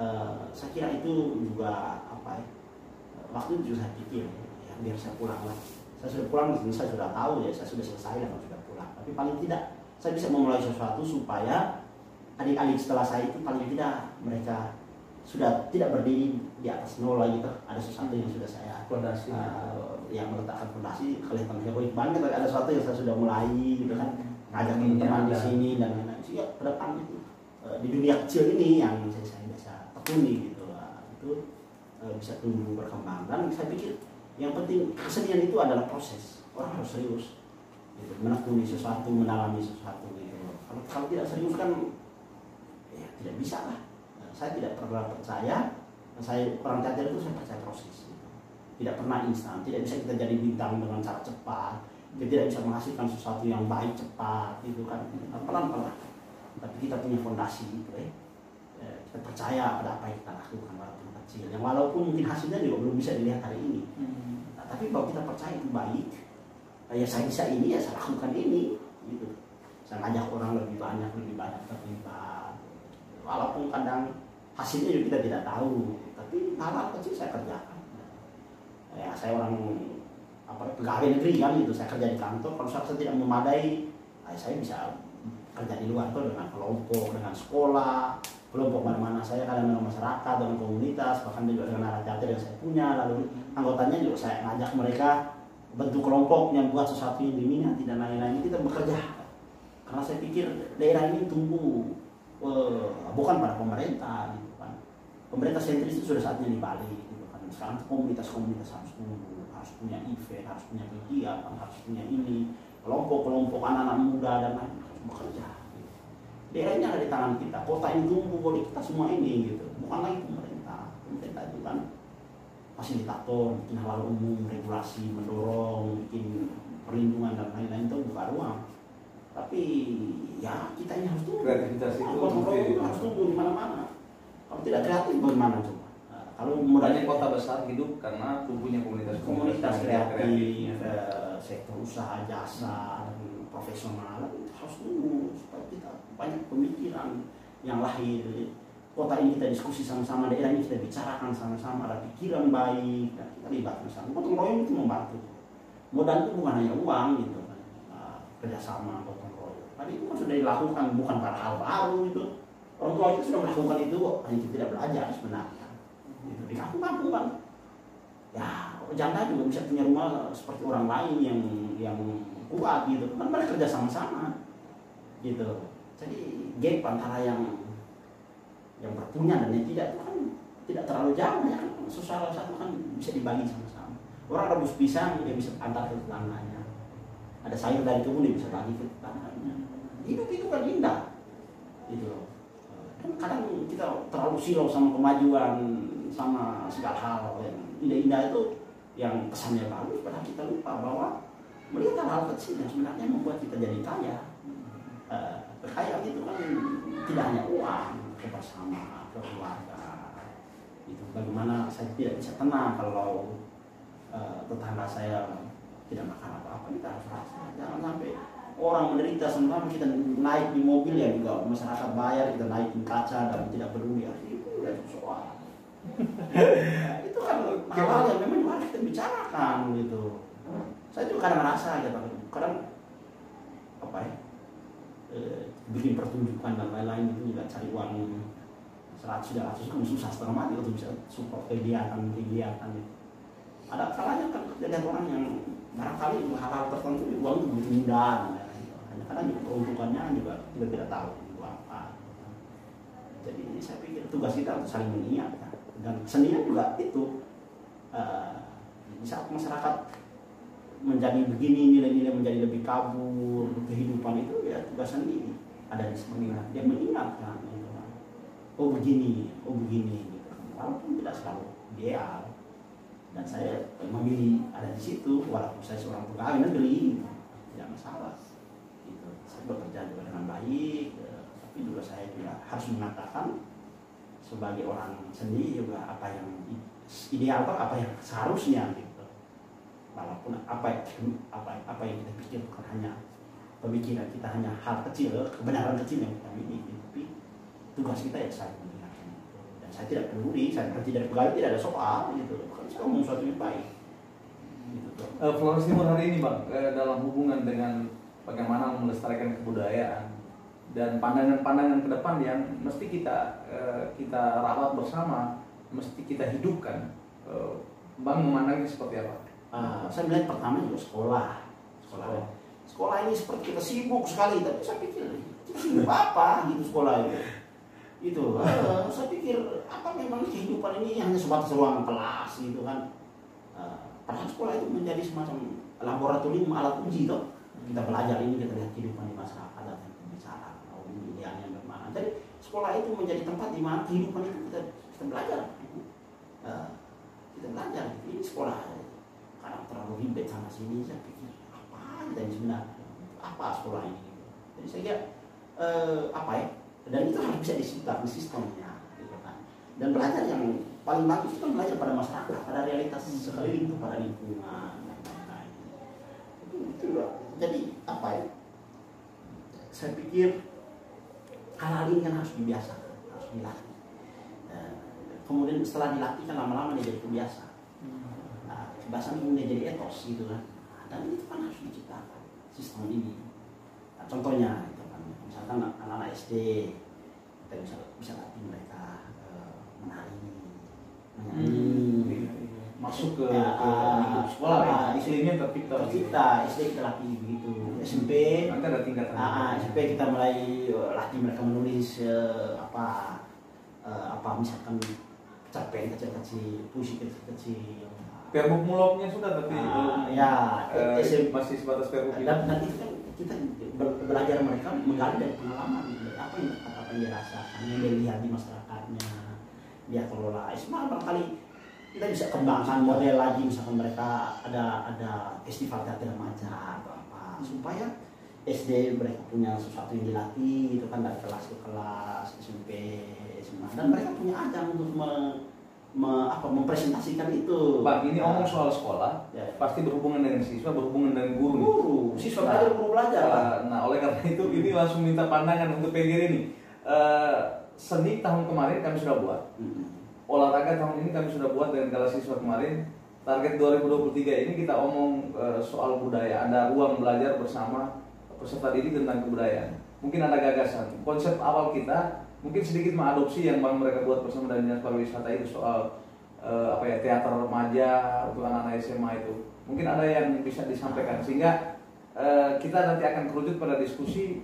eh, saya kira itu juga apa ya? Waktu itu juga saya pikir ya biar saya pulang lah. Saya sudah pulang saya sudah tahu ya saya sudah selesai lah kalau sudah pulang. Tapi paling tidak saya bisa memulai sesuatu supaya adik-adik setelah saya itu paling tidak mereka sudah tidak berdiri di atas nol lagi tuh. Ada sesuatu yang sudah saya fondasi. uh, yang meletakkan fondasi kelihatan heroik banget tapi ada sesuatu yang saya sudah mulai gitu kan. Ngajak teman-teman di sini dan lain-lain. Ya ke depan itu uh, di dunia kecil ini yang saya, saya tekuni gitu uh, itu uh, bisa tumbuh berkembang dan saya pikir yang penting kesenian itu adalah proses. Orang harus serius gitu. Menekuni sesuatu mendalami sesuatu gitu. Kalau kalau tidak serius kan ya tidak bisa lah. Nah, saya tidak pernah percaya saya orang teater itu saya percaya proses gitu. tidak pernah instan tidak bisa kita jadi bintang dengan cara cepat. Kita tidak bisa menghasilkan sesuatu yang baik cepat gitu kan. Pelan pelan tapi kita punya fondasi gitu ya kita percaya pada apa yang kita lakukan walaupun kecil. Yang walaupun mungkin hasilnya juga belum bisa dilihat hari ini. Hmm. Nah, tapi kalau kita percaya itu baik nah, ya saya bisa ini ya saya lakukan ini gitu. Saya ngajak orang lebih banyak lebih banyak terlibat. Walaupun kadang hasilnya juga kita tidak tahu tapi hal-hal kecil saya kerjakan. Ya saya orang apa pegawai negeri kan gitu. Saya kerja di kantor kalau saya tidak memadai ya saya bisa kerja di luar tuh dengan kelompok dengan sekolah kelompok mana-mana saya kadang dengan masyarakat dengan komunitas bahkan juga dengan teater yang saya punya. Lalu anggotanya juga saya ngajak mereka bentuk kelompok yang buat sesuatu yang diminati dan lain-lain. Kita bekerja. Karena saya pikir daerah ini tumbuh eh, bukan pada pemerintah gitu kan. Pemerintah sentris itu sudah saatnya dibalik gitu kan. Sekarang komunitas-komunitas harus tumbuh harus punya event harus punya kegiatan harus punya ini. Kelompok-kelompok anak-anak muda dan lain harus bekerja daerah ini ada di tangan kita kota ini tumbuh oleh kita semua ini gitu. Bukan lagi pemerintah pemerintah itu kan fasilitator bikin hal umum regulasi mendorong bikin perlindungan dan lain-lain itu buka ruang. Tapi ya kita ini harus tumbuh Kreativitas itu itu harus tumbuh di mana-mana. Kalau tidak kreatif bagaimana coba? Nah, kalau banyak kota besar hidup karena tumbuhnya komunitas. Komunitas kreatif, kreatif. eh, sektor usaha jasa dan profesional itu harus tumbuh banyak pemikiran yang lahir kota ini kita diskusi sama-sama daerah ini kita bicarakan sama-sama ada pikiran baik dan kita libatkan sama gotong royong itu membantu. Modal itu bukan hanya uang gitu. Nah, kerjasama gotong royong. Tadi itu kan sudah dilakukan bukan pada hal baru itu orang tua itu sudah melakukan itu hanya kita tidak belajar sebenarnya. Gitu. di kampung-kampung ya janda juga bisa punya rumah seperti orang lain yang yang kuat gitu. Kan mereka kerja sama-sama gitu jadi gap antara yang yang berpunya dan yang tidak itu kan tidak terlalu jauh ya. Kan sesuatu satu kan bisa dibagi sama-sama. Orang rebus pisang dia bisa antar ke tetangganya. Ada sayur dari kebun dia bisa bagi ke tetangganya. Hidup itu kan indah. Gitu loh. Kan kadang kita terlalu silau sama kemajuan sama segala hal yang indah-indah itu yang kesannya bagus padahal kita lupa bahwa melihat hal-hal kecil yang sebenarnya membuat kita jadi kaya kekayaan itu kan tidak hanya uang kebersama keluarga. Itu bagaimana saya tidak bisa tenang kalau uh, tetangga saya tidak makan apa-apa kita harus rasa jangan sampai orang menderita sementara kita naik di mobil ya juga masyarakat bayar kita naikin kaca dan tidak peduli. Ya itu ya soal. Itu kan hal yang memang harus kita bicarakan gitu. Saya juga kadang merasa aja kadang apa ya eh, bikin pertunjukan dan lain-lain itu juga cari uang seratus dua ratus kan susah setengah mati untuk bisa support kegiatan kegiatan itu ada kalanya kan kejadian orang yang barangkali hal-hal tertentu uang itu begitu mudah hanya karena juga peruntukannya juga kita tidak tahu itu apa. Jadi saya pikir tugas kita untuk saling mengingatkan. Dan seninya juga itu uh, saat masyarakat menjadi begini nilai-nilai menjadi lebih kabur kehidupan itu ya tugas seni ada di mengingat dia mengingatkan gitu kan. oh begini oh begini gitu. walaupun tidak selalu ideal dan saya memilih ada di situ walaupun saya seorang pegawai negeri tidak masalah gitu. saya bekerja juga dengan baik ya. tapi juga saya juga harus mengatakan sebagai orang seni juga apa yang ideal atau apa yang seharusnya gitu walaupun apa yang apa apa yang kita pikir bukan hanya pemikiran kita hanya hal kecil kebenaran kecil yang kita miliki tapi tugas kita ya saya mendengarkan dan saya tidak peduli saya kerja dari pegawai tidak ada soal gitu kan saya ngomong sesuatu yang baik gitu, uh, Timur hari ini bang uh, dalam hubungan dengan bagaimana melestarikan kebudayaan dan pandangan-pandangan ke depan yang mesti kita uh, kita rawat bersama mesti kita hidupkan uh, bang memandangnya seperti apa? Uh, saya melihat pertama juga sekolah. Sekolah. Oh. sekolah ini seperti kita sibuk sekali tapi saya pikir itu sibuk apa gitu sekolah itu itu uh, saya pikir apa memang kehidupan ini hanya sebatas ruang kelas gitu kan? Uh, padahal sekolah itu menjadi semacam laboratorium alat uji toh. Kita belajar ini kita lihat kehidupan di masyarakat dan pembicaraan oh idealnya bagaimana jadi sekolah itu menjadi tempat di mana kehidupan itu kita kita belajar. Uh, kita belajar. Ini sekolah kadang terlalu ribet sana sini saya pikir apa dan sebenarnya apa sekolah ini? Jadi saya kira eh, apa ya? Dan itu harus bisa disiplin sistemnya gitu kan. Dan belajar yang paling bagus itu kan belajar pada masyarakat pada realitas sekeliling itu pada lingkungan itu, itu jadi apa ya? Saya pikir hal-hal ini kan harus dibiasakan harus dilatih. Kemudian setelah dilatih kan lama-lama dia jadi kebiasaan bahasa kemudian jadi etos gitu kan. Dan itu kan harus diciptakan sistem ini. Nah, contohnya itu kan. Misalkan anak-anak SD kita bisa bisa latih mereka uh, menari menyanyi. Hmm, masuk ke, ya, ke uh, sekolah uh, ya istilahnya tercipta. kita SD kita latih begitu SMP nanti ada tingkatan uh, SMP kita mulai uh, latih mereka menulis uh, apa uh, apa misalkan cerpen kecil-kecil puisi kecil-kecil perbuk muloknya sudah tapi ah, belum ya eh, SMP, masih sebatas perbuk dan, dan itu kan kita belajar mereka menggali dari pengalaman. Apa yang apa yang dia rasakan yang dia lihat di masyarakatnya dia kelola. Isma barangkali kita bisa kembangkan model lagi misalkan mereka ada ada festival teater remaja atau apa supaya SD mereka punya sesuatu yang dilatih itu kan dari kelas ke kelas SMP SMA dan mereka punya ajang untuk me, apa mempresentasikan itu. Bang, ini nah. omong soal sekolah, ya. pasti berhubungan dengan siswa, berhubungan dengan guru. Guru, siswa nah, belajar, guru belajar. Uh, nah, oleh karena itu ini langsung minta pandangan untuk PGR ini. Uh, seni tahun kemarin kami sudah buat. Hmm. Olahraga tahun ini kami sudah buat dengan kala siswa kemarin. Target 2023 ini kita omong uh, soal budaya. Ada ruang belajar bersama peserta didik tentang kebudayaan. Mungkin ada gagasan. Konsep awal kita mungkin sedikit mengadopsi yang bang mereka buat bersama dengan dinas pariwisata itu soal uh, apa ya teater remaja untuk anak-anak SMA itu mungkin ada yang bisa disampaikan sehingga uh, kita nanti akan kerucut pada diskusi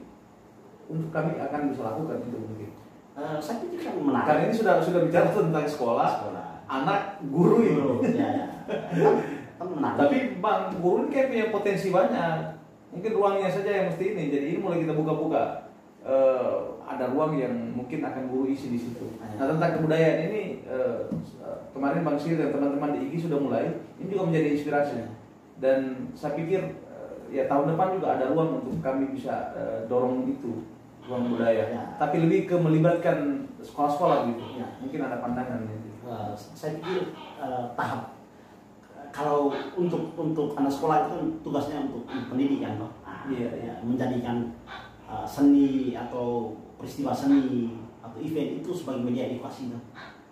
untuk kami akan bisa lakukan itu mungkin. Uh, saya pikir kan menarik. Karena ini sudah sudah bicara tentang sekolah, sekolah. anak guru ini. Guru, ya, ya. kan Tapi bang guru ini kayak punya potensi banyak. Mungkin ruangnya saja yang mesti ini. Jadi ini mulai kita buka-buka uh, ada ruang yang mungkin akan guru isi di situ. Nah tentang kebudayaan ini uh, kemarin Bang Sir dan teman-teman di IGI sudah mulai, ini juga menjadi inspirasi. Dan saya pikir uh, ya tahun depan juga ada ruang untuk kami bisa dorong itu ruang budaya. Ya. Tapi lebih ke melibatkan sekolah-sekolah gitu. Ya. Mungkin ada pandangan gitu. uh, saya pikir uh, tahap kalau untuk untuk anak sekolah itu kan tugasnya untuk pendidikan loh. Nah, Iya, iya. menjadikan uh, seni atau peristiwa seni atau event itu sebagai media edukasi loh.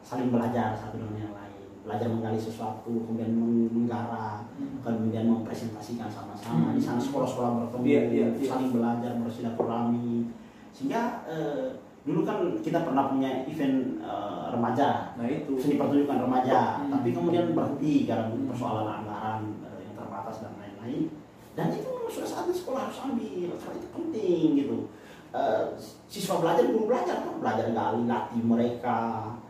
saling belajar satu dengan yang lain. Belajar menggali sesuatu kemudian meng- menggarap kemudian mempresentasikan sama-sama. Di sana sekolah-sekolah bertemu Iya, iya, iya. saling belajar bersilaturahmi. Sehingga eh, dulu kan kita pernah punya event eh, remaja. Nah itu. seni pertunjukan remaja. Hmm. tapi kemudian berhenti karena persoalan anggaran eh, yang terbatas dan lain-lain. Dan itu sudah saatnya sekolah harus ambil. Karena itu penting gitu Eh, siswa belajar guru belajar kan belajar gali latih mereka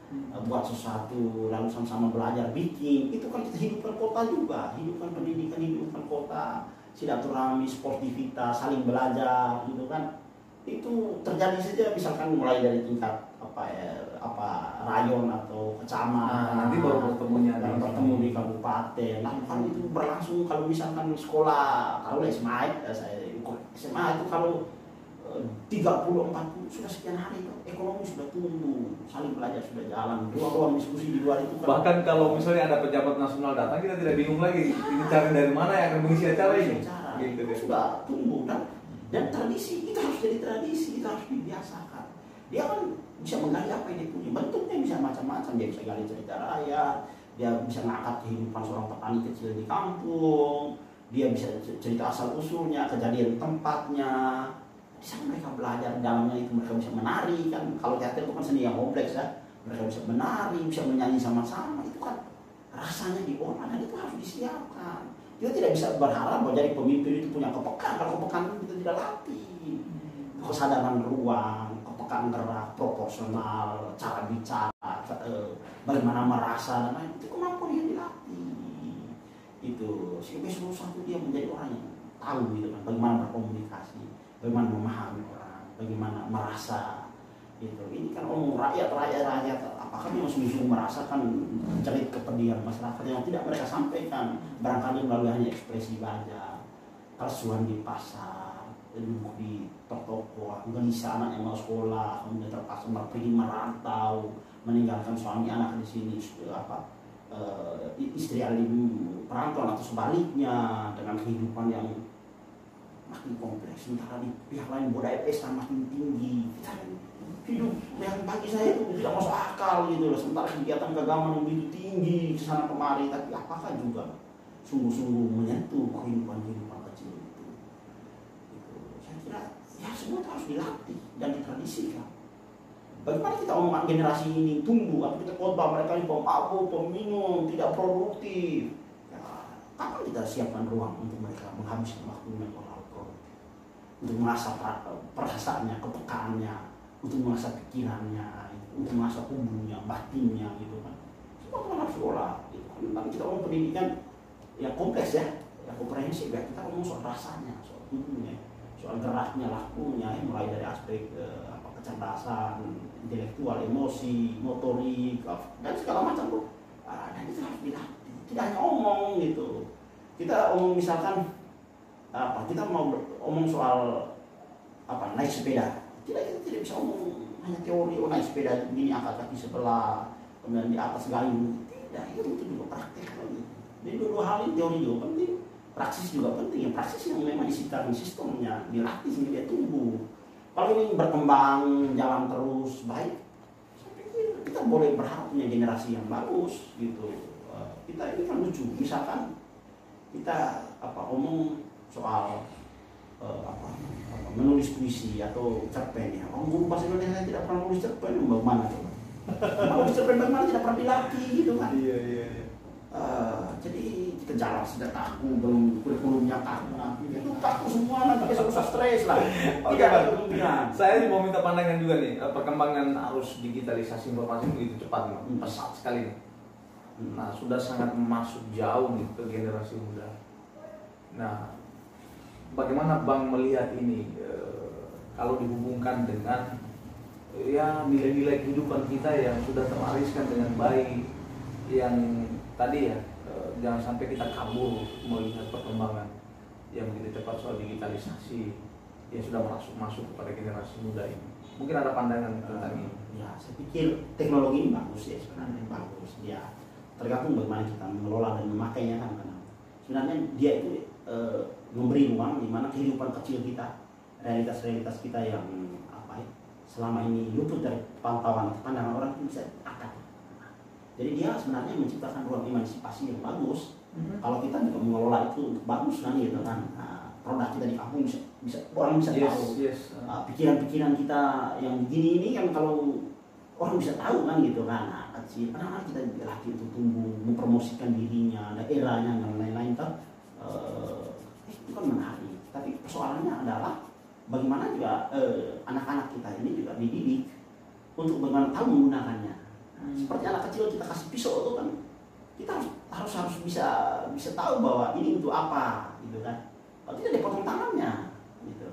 eh, buat sesuatu lalu sama-sama belajar bikin. Itu kan kita hidupkan kota juga hidupkan pendidikan hidupkan kota silaturahmi sportivitas saling belajar gitu kan. Itu terjadi saja misalkan mulai dari tingkat apa ya apa rayon atau kecamatan. Nah, nanti baru bertemunya di- bertemu di kabupaten. Lalu kan itu berlangsung kalau misalkan sekolah kalau SMA eh, saya ikut SMA itu kalau 30 40 sudah sekian hari ekonomi sudah tumbuh saling belajar sudah jalan ruang-ruang diskusi di luar itu kan Bahkan kalau misalnya ada pejabat nasional datang kita tidak bingung lagi ini cari dari mana yang akan mengisi acara ini. Cara. Gitu deh. sudah tumbuh dan dan tradisi itu harus jadi tradisi itu harus dibiasakan dia kan bisa menggali apa yang dia punya bentuknya bisa macam-macam dia bisa gali cerita rakyat dia bisa ngangkat kehidupan seorang petani kecil di kampung dia bisa cerita asal usulnya kejadian tempatnya di sana mereka belajar dalamnya itu mereka bisa menari kan. Kalau teater itu kan seni yang kompleks ya. Mereka bisa menari bisa menyanyi sama-sama. Itu kan rasanya diolah dan itu harus disiapkan. Kita tidak bisa berharap bahwa jadi pemimpin itu punya kepekaan. Kalau kepekaan itu tidak latih. Kesadaran ruang kepekaan gerak proporsional cara bicara eh, bagaimana merasa dan lain itu kemampuan yang dilatih. Itu. Sehingga suatu satu dia menjadi orang yang tahu gitu kan bagaimana berkomunikasi bagaimana memahami orang bagaimana merasa gitu. Ini kan omong rakyat rakyat rakyat. Apakah yang sungguh-sungguh merasakan cerit kepedihan masyarakat yang tidak mereka sampaikan? Barangkali melalui hanya ekspresi wajah persuan di pasar duduk di toko gelisah anak yang mau sekolah kemudian terpaksa pergi merantau meninggalkan suami anak di sini apa eh, istri ada di perantauan atau sebaliknya dengan kehidupan yang makin kompleks sementara di pihak lain budaya pesta makin tinggi. Hidup yang bagi saya itu tidak masuk akal gitu loh. Sementara kegiatan keagamaan yang begitu tinggi sana kemari. Tapi apakah juga sungguh-sungguh menyentuh kehidupan kehidupan kecil itu. Gitu. saya kira ya semua itu harus dilatih dan ditradisikan. Bagaimana kita umat generasi ini tumbuh atau kita khotbah mereka ini pemabuk peminum tidak produktif. Ya, kapan kita siapkan ruang untuk mereka menghabiskan hal produktif untuk pra- perasaannya kepekaannya untuk mengasah pikirannya untuk mengasah tubuhnya batinnya gitu kan. Semua itu kan harus sekolah gitu. kan Nanti kita ngomong pendidikan ya kompleks ya. Ya komprehensif ya. Kita ngomong soal rasanya soal tubuhnya soal geraknya lakunya ya, mulai dari aspek eh, apa kecerdasan intelektual emosi motorik dan segala macam tuh. Ah, dan itu harus dilatih. Tidak hanya omong gitu. Kita omong misalkan apa? Kita mau omong soal apa naik sepeda. Tidak kita tidak bisa omong. Hanya teori oh naik sepeda begini angkat kaki sebelah kemudian di atas gayung tidak itu itu juga praktek lagi jadi dua, dua hal ini teori juga penting praksis juga penting. Ya praksis yang memang disitakan sistemnya dilatih sehingga dia tumbuh. Kalau ini berkembang jalan terus baik kita boleh berharap punya generasi yang bagus gitu. Kita ini kan lucu. Misalkan kita apa omong soal eh, apa, apa menulis puisi atau cerpen ya orang guru bahasa Indonesia tidak pernah menulis cerpen bagaimana coba menulis cerpen bagaimana tidak pernah dilatih gitu kan Iya iya. iya. Eh, jadi kita jalan sudah kaku belum kurikulumnya kaku nanti itu kaku semua nanti besok usah stres lah tidak ada kemungkinan Saya mau minta pandangan juga nih, eh, perkembangan arus digitalisasi informasi begitu cepat, Bang. Hmm. pesat sekali. nih. Nah, sudah sangat masuk jauh nih ke generasi muda. Nah, bagaimana Bang melihat ini eh, kalau dihubungkan dengan eh, ya nilai-nilai kehidupan kita yang sudah terwariskan dengan baik, yang tadi ya eh, jangan sampai kita kabur melihat perkembangan yang begitu cepat soal digitalisasi yang sudah masuk masuk kepada generasi muda ini. Mungkin ada pandangan tentang ini. ya saya pikir teknologi ini bagus ya sebenarnya bagus dia tergantung bagaimana kita mengelola dan memakainya kan karena sebenarnya dia itu eh, memberi ruang di mana kehidupan kecil kita realitas-realitas kita yang apa ya selama ini luput dari pantauan pandangan orang itu bisa akan. Jadi dia sebenarnya menciptakan ruang emansipasi yang bagus. Kalau kita juga mengelola itu untuk bagus kan gitu kan. Nah, produk kita di kampung bisa, bisa orang bisa Yes, tahu. yes. Uh, pikiran-pikiran kita yang begini ini kan kalau orang bisa tahu kan gitu kan. Nah, kecil karena kita dilatih untuk tumbuh mempromosikan dirinya daerahnya dan lain-lain kan uh, kan menarik tapi persoalannya adalah bagaimana juga eh, anak-anak kita ini juga dididik untuk bagaimana tahu menggunakannya. Nah, seperti anak kecil kita kasih pisau itu kan kita harus harus harus bisa bisa tahu bahwa ini untuk apa gitu kan. Kalau tidak dipotong tangannya gitu.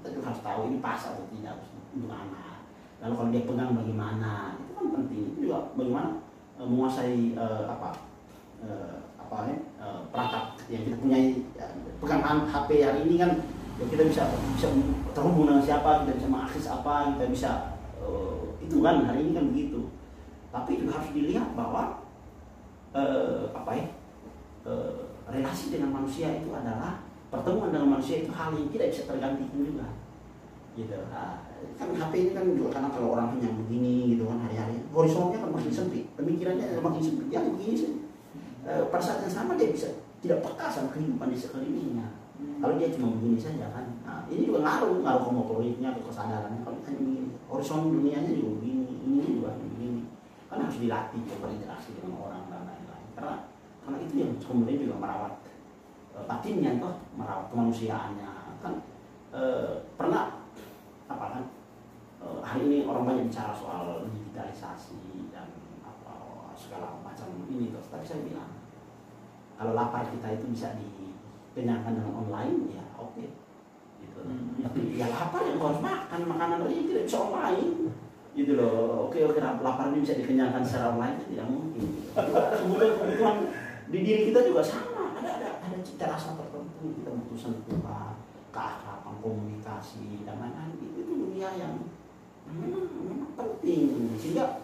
Kita juga harus tahu ini pas atau tidak untuk anak. Lalu kalau dia pegang bagaimana itu kan penting. Itu juga bagaimana eh, menguasai eh, apa eh, apa ya eh, perangkat yang kita punya pegang HP hari ini kan ya kita bisa bisa terhubung dengan siapa kita bisa mengakses apa kita bisa eh, itu kan hari ini kan begitu. Tapi juga harus dilihat bahwa eh, apa ya eh, relasi dengan manusia itu adalah pertemuan dengan manusia itu hal yang tidak bisa tergantikan juga. Gitu. Nah, kan HP ini kan juga karena kalau orang hanya begini gitu kan hari-hari horizonnya kan makin sempit pemikirannya makin sempit. Ya begini sih. Pada saat yang sama dia bisa tidak peka sama kehidupan di sekelilingnya kalau dia cuma begini saja kan. Nah, ini juga ngaruh ngaruh ke motoriknya ke kesadarannya. Kalau hanya begini horizon dunianya juga begini ini juga begini. Kan harus dilatih untuk berinteraksi dengan orang dan lain-lain. Karena karena itu yang kemudian juga merawat eh, batinnya toh merawat kemanusiaannya. Kan eh, pernah apa kan eh, hari ini orang banyak bicara soal digitalisasi dan apa segala macam ini toh. Tapi saya bilang kalau lapar kita itu bisa dikenyangkan dengan online ya oke. Gitu Hmm. tapi ya lapar yang harus makan makanan ini tidak bisa online. Gitu loh. Oke oke lapar ini bisa dikenyangkan secara online itu tidak mungkin. Kemudian kebutuhan di diri kita juga sama. Ada ada ada cita rasa tertentu kita butuh sentuhan keakraban komunikasi dan lain-lain. Itu, itu dunia yang memang, memang penting. Sehingga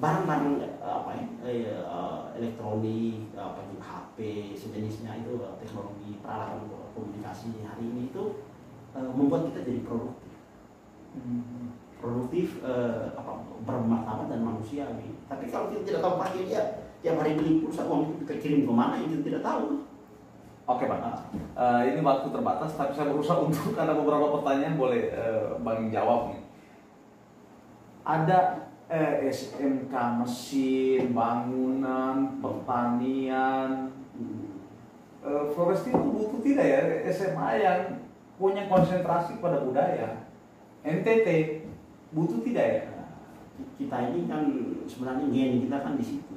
barang-barang eh, apa ya eh, elektronik apa juga HP sejenisnya itu eh, teknologi peralatan komunikasi hari ini itu membuat kita jadi produktif produktif eh, apa bermartabat dan manusiawi. Tapi kalau kita tidak tahu pakai dia, tiap hari beli pulsa uang itu kita kirim ke mana kita tidak tahu. Oke Pak, Eh, ini waktu terbatas, tapi saya berusaha untuk ada beberapa pertanyaan boleh eh, Bang jawab nih. Ada eh, SMK mesin, bangunan, pertanian, eh, itu butuh tidak ya SMA yang punya konsentrasi pada budaya. NTT butuh tidak ya? Kita ini kan sebenarnya gen kita kan di situ.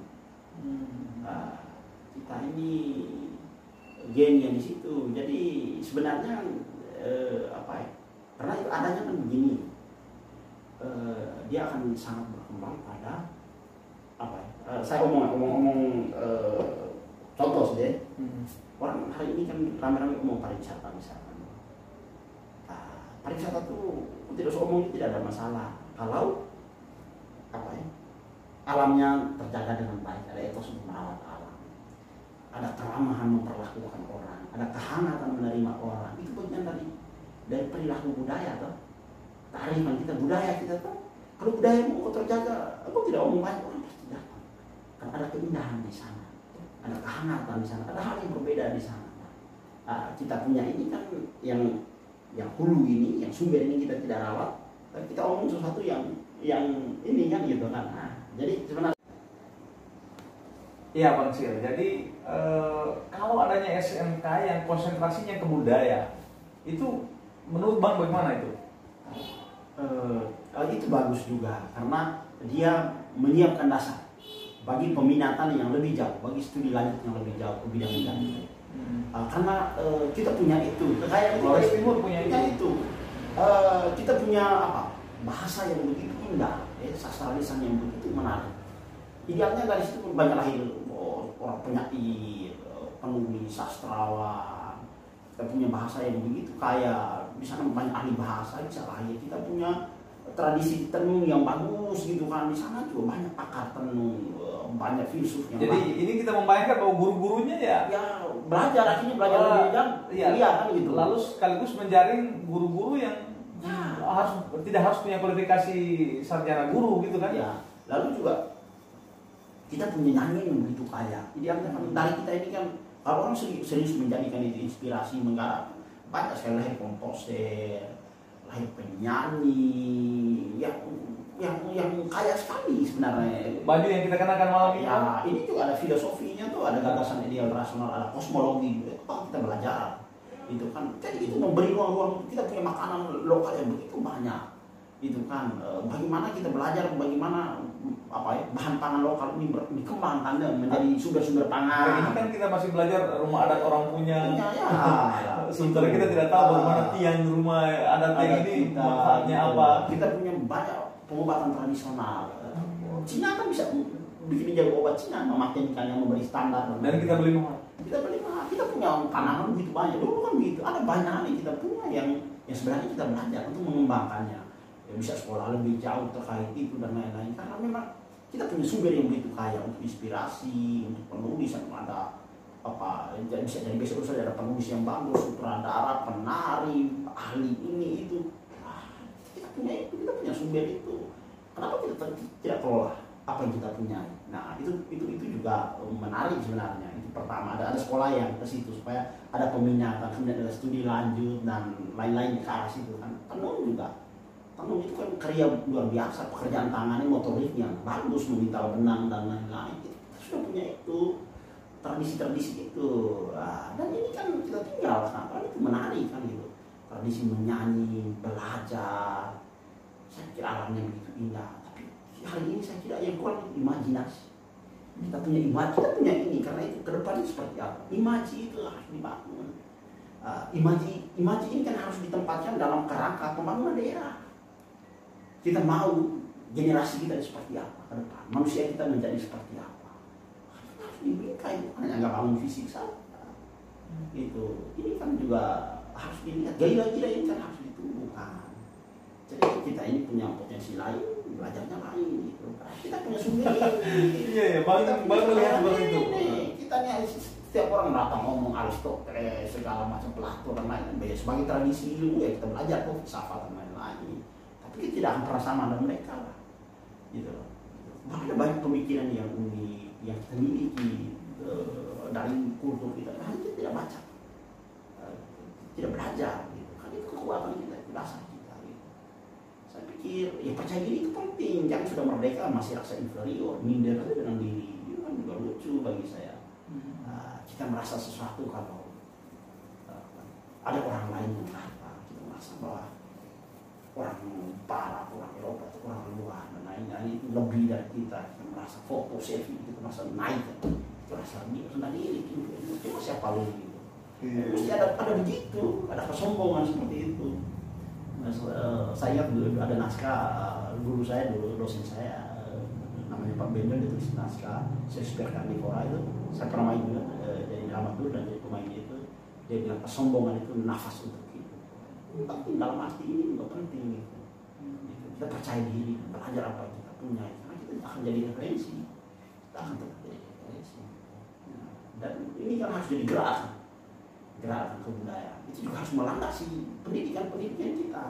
Nah, kita ini gen yang di situ. Jadi sebenarnya eh, apa ya? Karena adanya kan begini. Eh, dia akan sangat pada apa ya? Eh, saya ngomong ngomong, ngomong eh, contoh saja. orang hari ini kan rame-rame ngomong pariwisata misalkan. Nah, pariwisata tuh tidak usah omong tidak ada masalah kalau apa ya alamnya terjaga dengan baik ada etos untuk merawat alam ada keramahan memperlakukan orang ada kehangatan menerima orang itu bagian dari dari perilaku budaya toh kearifan kita budaya kita tuh kalau budaya mau terjaga. Aku tidak omong banyak orang pasti datang. Kan ada keindahan di sana. Ada kehangatan di sana. Ada hal yang berbeda di sana. Nah, kita punya ini kan yang yang hulu ini yang sumber ini kita tidak rawat. Tapi kita omong sesuatu yang yang ini kan gitu kan. Nah, jadi sebenarnya Iya Bang Sil, jadi eh, kalau adanya SMK yang konsentrasinya ke budaya, itu menurut Bang bagaimana itu? eh, itu bagus juga karena dia menyiapkan dasar bagi peminatan yang lebih jauh bagi studi lanjut yang lebih jauh ke bidang-bidang itu. Eh, karena eh, kita punya itu kekayaan kita Flores Timur punya punya itu. itu Eh, kita punya apa? Bahasa yang begitu indah ya, sastra lisan yang begitu menarik. Idealnya dari situ pun banyak lahir oh, orang penyair eh, penulis sastrawan. Kita punya bahasa yang begitu kaya misalkan banyak ahli bahasa bisa lahir. Kita punya tradisi tenun yang bagus gitu kan di sana juga banyak pakar tenun eh, banyak filsuf yang Jadi bagus. ini kita membayangkan bahwa guru-gurunya ya ya belajar akhirnya belajar Ah, lebih kan iya. iya kan gitu lalu sekaligus menjaring guru-guru yang Ya. harus tidak harus punya kualifikasi sarjana guru gitu kan? ya lalu juga kita punya nyanyi yang begitu kaya jadi yang kan dari kita ini kan kalau orang serius, serius menjadikan itu inspirasi menggarap banyak sekali komposer lahir penyanyi yang yang yang kaya sekali sebenarnya. Baju yang kita kenakan malam ini ya ini juga ada filosofinya tuh ada gagasan ideal rasional ada kosmologi itu kan kita belajar itu kan jadi itu memberi ruang-ruang kita punya makanan lokal yang begitu banyak itu kan. Eh, bagaimana kita belajar bagaimana apa ya bahan pangan lokal ini ber- dikembangkan dan menjadi sumber-sumber Nah, ini pangan kan kita masih belajar rumah adat orang punya. Ya, ya. Sementara kita tidak tahu bagaimana tiang rumah adat yang ini kita, manfaatnya gitu. apa. kita punya banyak pengobatan tradisional. Cina kan bisa bikin jago obat Cina mematenkan yang memberi standar. Dan kita beli mahal. kita beli mahal. Kita punya tanaman begitu banyak. Dulu kan begitu. Ada banyak yang kita punya yang yang sebenarnya kita belajar untuk mengembangkannya ya bisa sekolah lebih jauh terkait itu dan lain-lain. Karena memang kita punya sumber yang begitu kaya untuk inspirasi untuk penulis yang ada apa jadi bisa jadi besok saja ada penulis yang bagus sutradara penari ahli ini itu. Nah, kita punya itu kita punya sumber itu. Kenapa kita tidak kelola apa yang kita punya nah itu itu itu juga menarik sebenarnya. Itu pertama ada ada sekolah yang ke situ supaya ada peminatan kemudian ada studi lanjut dan lain-lain ke arah situ kan. Tenun juga tenun itu kan karya luar biasa pekerjaan tangannya motorik yang bagus memintal benang dan lain-lain. Kita sudah punya itu tradisi-tradisi itu. Nah, dan ini kan kita tinggal kenapa? Itu menarik kan gitu. Tradisi menyanyi belajar. Saya kira alamnya begitu indah. Tapi hari ini saya kira yang kurang imajinasi. Kita punya imaji kita punya ini karena itu ke depannya seperti apa? Imaji itu harus dibangun. Uh, imaji imaji ini kan harus ditempatkan dalam kerangka pembangunan daerah kita mau generasi kita seperti apa ke depan? Manusia kita menjadi seperti apa? Kita harus dibingkai hanya nggak bangun fisik saja. Itu ini kan juga harus dilihat. Gaya-gaya ini kan harus ditumbuhkan. Jadi kita ini punya potensi lain belajarnya lain gitu. Kita punya sumber ini. Iya, iya, baru Kita sumber seperti itu. ini. kita nih setiap orang datang ngomong Aristoteles segala macam Plato dan lain-lain. Sebagai tradisi ilmu ya kita belajar kok filsafat dan lain-lain tapi tidak akan pernah sama dengan mereka lah. Gitu loh. Banyak pemikiran yang unik yang kita miliki eh, dari kultur kita. Hanya kita tidak baca. Eh, tidak belajar gitu. Kan itu kekuatan kita itu dasar kita gitu. saya pikir ya percaya diri itu penting. Jangan sudah merdeka masih rasa inferior minder aja dengan diri. Itu kan juga lucu bagi saya. Nah, kita merasa sesuatu kalau ada orang lain yang kita merasa bahwa orang barat, orang Eropa, orang luar itu lebih dari kita. Kita merasa foto selfie kita merasa naik. Merasa dia rendah diri gitu. cuma siapa lu gitu mesti ada ada begitu ada kesombongan seperti itu. Se- eh, saya dulu ada naskah eh, guru saya dulu dosen saya eh, namanya Pak Bendel dia tulis naskah. Shakespeare Carnivora itu saya pernah main juga eh, jadi dramatur dan jadi pemain itu. Dia bilang kesombongan itu nafas untuk penting dalam arti ini juga penting gitu. Kita percaya diri belajar apa yang kita punya. Karena kita akan jadi referensi. Kita akan tetap jadi referensi. Dan ini kan harus jadi gerakan gerakan kebudayaan itu juga harus melandasi pendidikan-pendidikan kita.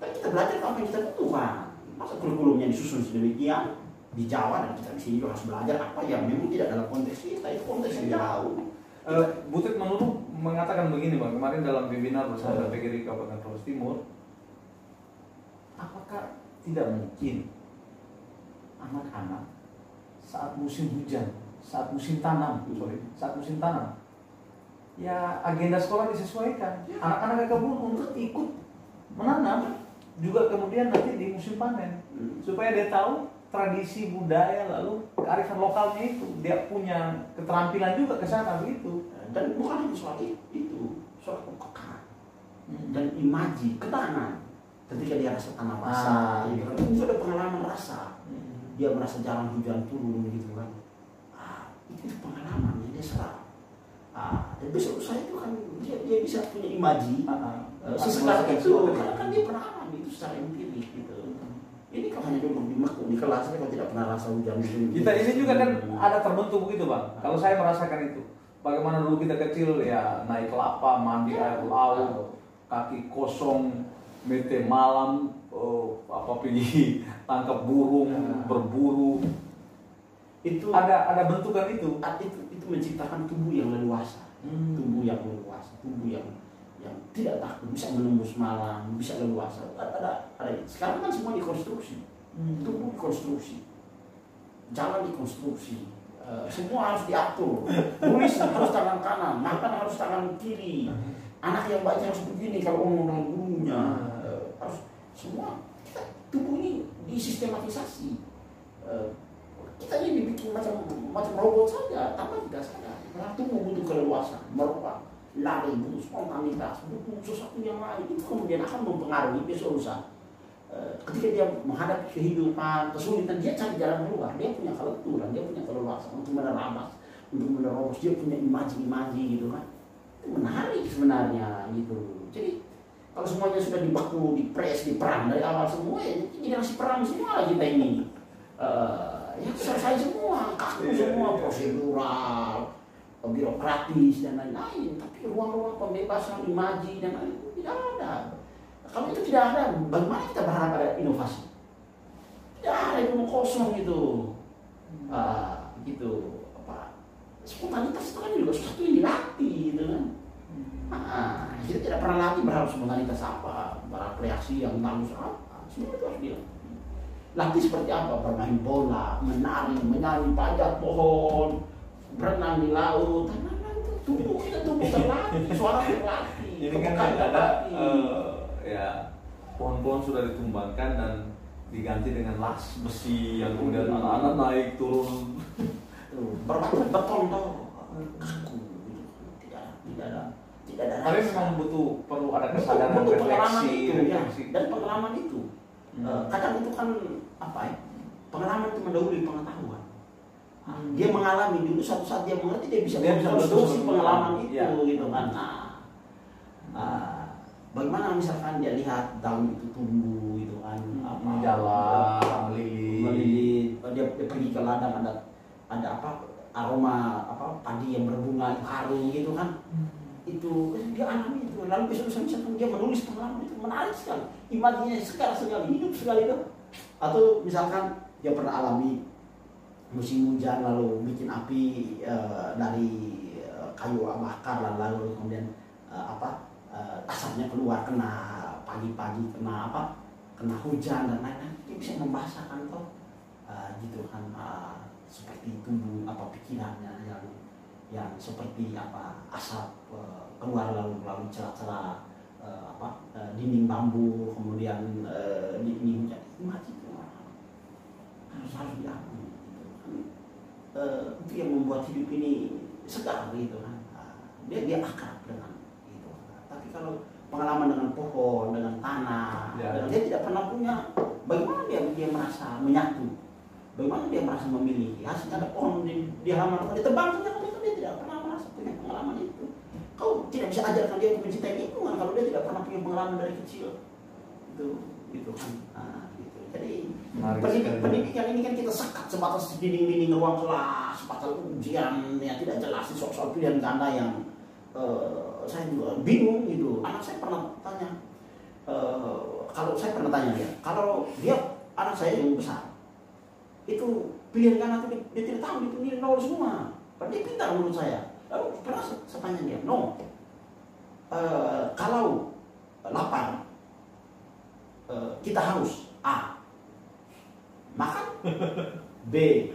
Kan kita belajar apa yang kita butuhkan masa kurikulumnya disusun sedemikian? Di Jawa dan kita di sini juga harus belajar apa yang memang tidak dalam konteks kita. Itu konteks yang Iya. jauh Eh, Butet Manulu mengatakan begini bang kemarin dalam webinar bersama Oh. PGRI Kabupaten Flores Timur apakah tidak mungkin anak-anak saat musim hujan saat musim tanam sorry saat musim tanam ya agenda sekolah disesuaikan Ya. anak-anak ke kebun untuk ikut menanam juga kemudian nanti di musim panen Hmm. supaya dia tahu tradisi budaya lalu kearifan lokalnya itu. Dia punya keterampilan juga ke sana begitu. Dan bukan hanya soal itu, soal kepekaan. Dan imaji kenangan ketika dia rasa tanah basah Ah, gitu kan. itu ada pengalaman rasa. Dia merasa jalan hujan turun gitu kan. Ah, itu, itu pengalaman yang dia serap. Ah, dan besok saya itu kan dia, dia bisa punya imaji. Ah, ah. eh, sesekali itu. karena kan dia pernah alami itu secara empirik gitu ini kau hanya duduk di di kelas kau tidak pernah rasa hujan itu Kita ini juga kan ada terbentuk begitu bang. Kalau saya merasakan itu, bagaimana dulu kita kecil ya naik kelapa, mandi air laut, kaki kosong, mete malam, oh, apa pergi tangkap burung, berburu. itu Ada ada bentukan itu. Itu itu menciptakan tubuh yang leluasa Hmm. tubuh yang leluasa tubuh yang yang tidak takut bisa menembus malam bisa leluasa. Ada ada, ada. sekarang kan semua dikonstruksi. Tubuh dikonstruksi. Jalan dikonstruksi. Eh, semua harus diatur. Tulis harus tangan kanan makan harus tangan kiri. Anak yang baik harus begini kalau ngomong dengan gurunya. Eh, harus semua. Kita tubuh ini disistematisasi Eh, kita ini dibikin macam macam robot saja tanpa tidak sadar karena tubuh butuh keleluasan merubah lari butuh spontanitas butuh sesuatu yang lain itu kemudian akan mempengaruhi besok ketika dia menghadapi kehidupan kesulitan dia cari jalan keluar dia punya kelenturan dia punya keleluasan untuk menerabas untuk menerobos dia punya imaji-imaji gitu kan itu menarik sebenarnya gitu jadi kalau semuanya sudah dibaku, dipres, diperang dari awal semua ya jadi nasi perang semua lah kita ini Eh, ya selesai semua kaku semua prosedural birokratis dan lain-lain. Tapi ruang-ruang pembebasan imaji dan lain itu tidak ada. Kalau itu tidak ada bagaimana kita berharap ada inovasi? Tidak ada itu kosong gitu. Ah, gitu. Apa? Spontanitas itu kan juga sesuatu yang dilatih gitu kan. Ah, kita tidak pernah lagi berharap spontanitas apa bereaksi yang bagus apa. Semua itu harus dilatih. Latih seperti apa? Bermain bola menari menyanyi panjat pohon berenang di laut lain-lain itu tubuh kita tubuh terlatih suara terlatih Ini kan ada eh, ya pohon-pohon sudah ditumbangkan dan diganti dengan las besi yang kemudian anak-anak naik turun. Tuh, berbagai beton tuh kaku gitu. tidak tidak ada tidak ada Tapi memang butuh perlu ada kesadaran butuh pengalaman refleksi, itu ya. refleksi. dan pengalaman itu Hmm. Eh, kadang itu kan apa ya pengalaman itu mendahului pengetahuan Hmm. dia mengalami dulu satu saat dia mengerti dia bisa Dia bisa mengkonstruksi pengalaman itu ya. gitu kan. Nah, ah, bagaimana misalkan dia lihat daun itu tumbuh gitu kan? Apa? Jalan, melilit. melilit. Dia, dia pergi ke ladang ada ada apa? Aroma apa? Padi yang berbunga itu harum gitu kan? Itu eh, dia alami itu. Lalu besok besok misalkan dia menulis pengalaman itu menarik sekali. Imajinya segar sekali hidup sekali itu. Atau misalkan dia pernah alami musim hujan lalu bikin api eh, dari eh, kayu bakar lalu, kemudian eh, apa eh, asapnya keluar kena pagi-pagi kena apa kena hujan dan lain-lain. Dia bisa membahasakan toh eh, gitu kan eh, seperti tubuh apa pikirannya yang yang seperti apa asap eh, keluar lalu melalui celah-celah eh, apa eh, dinding bambu kemudian eh, dinding hujan. Itu mati itu harus harus diakui. Eh, itu yang membuat hidup ini segar gitu kan. Dia dia akrab dengan itu. Tapi kalau pengalaman dengan pohon dengan tanah Ya. dengan dia tidak pernah punya bagaimana dia dia merasa menyatu? Bagaimana dia merasa memiliki? Hasilnya ada pohon di, di halaman rumah ditebang saja itu dia tidak pernah merasa punya pengalaman itu. Kau tidak bisa ajarkan dia untuk mencintai lingkungan kalau dia tidak pernah punya pengalaman dari kecil. Itu itu kan. Nah. Jadi pendidik, pendidikan ini kan kita sekat sebatas dinding-dinding ruang kelas sebatas ujian yang tidak jelas soal-soal pilihan ganda yang eh, saya juga bingung gitu. Anak saya pernah tanya eh, kalau saya pernah tanya dia kalau dia anak saya yang besar itu pilihan ganda itu dia, dia tidak tahu itu nilai nol semua. Padahal dia pintar menurut saya. Lalu pernah saya, tanya dia no eh, kalau lapar eh, kita haus A makan? B eh,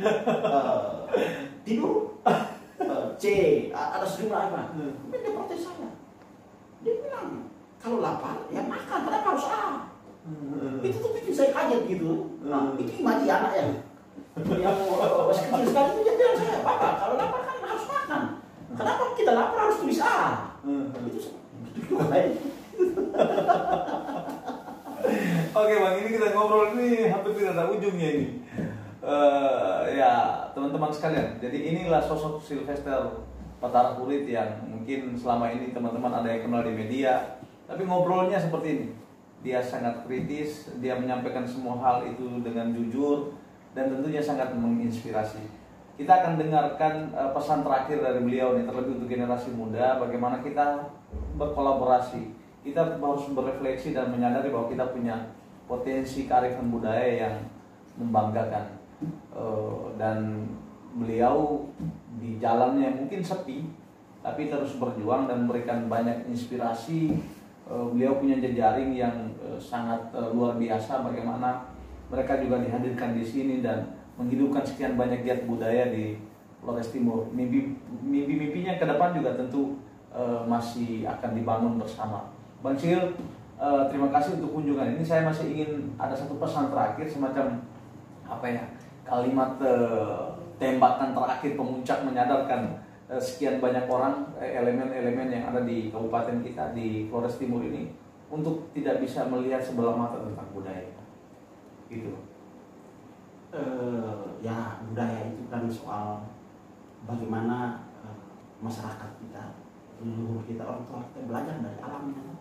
tidur? Eh, C ada sejumlah apa? Kemudian dia protes saya. Dia bilang kalau lapar ya makan kenapa harus A. Itu tuh bikin saya kaget gitu. Nah, itu imaji anak yang yang masih kecil sekali itu dia bilang saya bapak kalau lapar kan harus makan. Kenapa kita lapar harus tulis A? Itu itu juga eh. Oke bang, ini kita ngobrol ini hampir tidak ada ujungnya ini. Eh, ya teman-teman sekalian, jadi inilah sosok Sylvester Patara Kulit yang mungkin selama ini teman-teman ada yang kenal di media, tapi ngobrolnya seperti ini. dia sangat kritis, dia menyampaikan semua hal itu dengan jujur dan tentunya sangat menginspirasi. Kita akan dengarkan uh, pesan terakhir dari beliau nih terlebih untuk generasi muda bagaimana kita berkolaborasi. Kita harus berefleksi dan menyadari bahwa kita punya potensi kearifan budaya yang membanggakan uh, dan beliau di jalannya mungkin sepi tapi terus berjuang dan memberikan banyak inspirasi Eh, beliau punya jejaring yang uh, sangat luar biasa bagaimana mereka juga dihadirkan di sini dan menghidupkan sekian banyak giat budaya di Flores Timur. Mimpi mimpi-mimpinya ke depan juga tentu masih akan dibangun bersama. Bang Cil, uh, terima kasih untuk kunjungan ini. Saya masih ingin ada satu pesan terakhir semacam apa ya kalimat uh, tembakan terakhir pemuncak menyadarkan Eh, sekian banyak orang elemen-elemen yang ada di kabupaten kita di Flores Timur ini untuk tidak bisa melihat sebelah mata tentang budaya. Gitu. Uh, ya budaya itu kan soal bagaimana uh, masyarakat kita leluhur kita orang tua kita belajar dari alamnya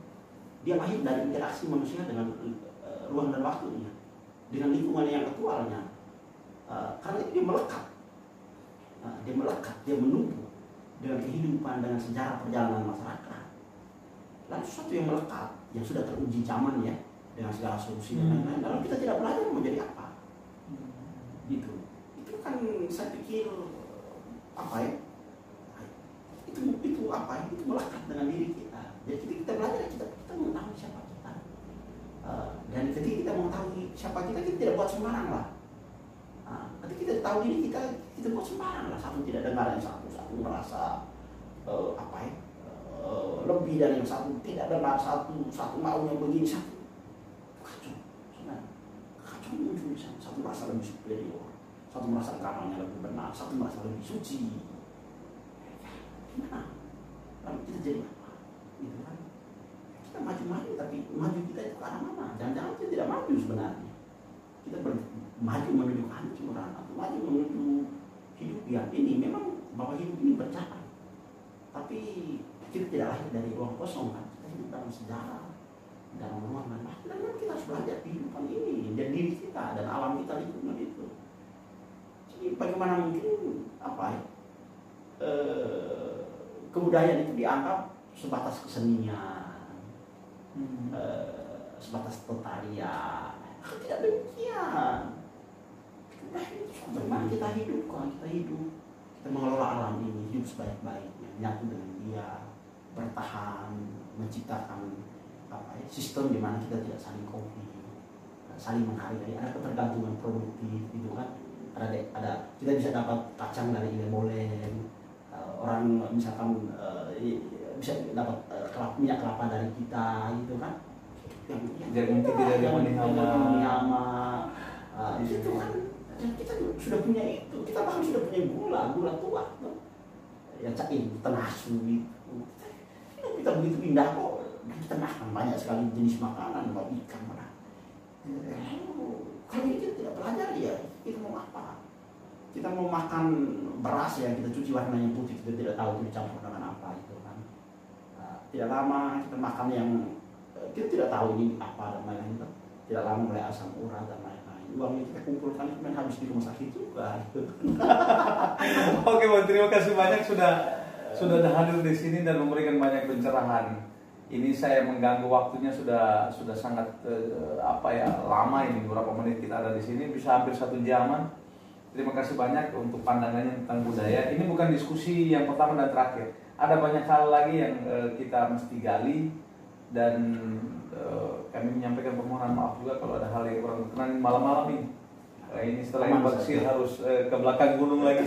dia lahir dari interaksi manusia dengan uh, ruang dan waktunya dengan lingkungan yang aktualnya uh, karena itu dia melekat uh, dia melekat dia menumbuh dengan kehidupan, dengan sejarah perjalanan masyarakat. Lalu sesuatu yang melekat, yang sudah teruji zaman ya, dengan segala solusi dan hmm. lain-lain. Lalu kita tidak belajar mau jadi apa? Hmm. Gitu. Itu kan saya pikir apa ya? Itu itu apa ya? Itu melekat dengan diri kita. Jadi kita belajar kita kita mengetahui siapa kita. Uh, dan ketika kita mengetahui siapa kita, kita tidak buat sembarang lah. Nah, ketika kita tahu diri kita, kita buat sembarang lah. Satu tidak dengar yang satu satu merasa uh, apa ya uh, lebih dari yang satu tidak ada satu satu maunya begini satu. Kacau sebenarnya. Kacau muncul satu, merasa lebih superior satu merasa agamanya lebih benar satu merasa lebih suci. Gimana? Lalu kita jadi apa? Gitu kan kita maju-maju tapi maju kita itu ke arah mana? Jangan-jangan kita tidak maju sebenarnya. Kita ber, maju menuju kehancuran atau maju menuju hidup yang ini. Memang bahwa hidup ini berjalan tapi kita tidak lahir dari ruang kosong kan? Kita hidup dalam sejarah dalam ruangan nah, dan kita harus belajar kehidupan ini dan diri kita dan alam kita lingkungan itu. Jadi bagaimana mungkin apa ya e, kebudayaan itu dianggap sebatas kesenian hmm. e, sebatas totalian tidak demikian. Bagaimana kita hidup kalau kita hidup kita mengelola alam ini hidup sebaik-baiknya menyatu dengan dia bertahan menciptakan apa ya, sistem di mana kita tidak saling kopi saling menghargai. Ada ketergantungan produktif gitu kan? Ada ada kita bisa dapat kacang dari ile boleh orang misalkan uh, bisa dapat uh, kelapa, minyak kelapa dari kita gitu kan. Yang jagung tidak dari manihama uh, itu kan. Dan kita sudah punya itu. Kita bahkan sudah punya gula gula tua tuh. Yang cair tenasu itu kita begitu indah kok. Kita makan banyak sekali jenis makanan mau ikan mana. Kalau ini kita tidak belajar ya kita mau apa? Kita mau makan beras yang kita cuci warnanya putih kita tidak tahu itu dicampur dengan apa itu kan nah, tidak lama kita makan yang kita tidak tahu ini apa dan lain-lain tidak lama mulai asam urat dan lain uang yang kita kumpulkan itu habis di rumah sakit juga. Oke, Bang, terima kasih banyak sudah sudah hadir di sini dan memberikan banyak pencerahan. Ini saya mengganggu waktunya sudah sudah sangat uh, apa ya lama ini beberapa menit kita ada di sini bisa hampir satu jaman. Terima kasih banyak untuk pandangannya tentang budaya. Ini bukan diskusi yang pertama dan terakhir. Ada banyak hal lagi yang uh, kita mesti gali dan uh, kami menyampaikan permohonan maaf juga kalau ada hal yang kurang berkenan malam-malam ini. Uh, ini setelah ini harus uh, ke belakang gunung lagi.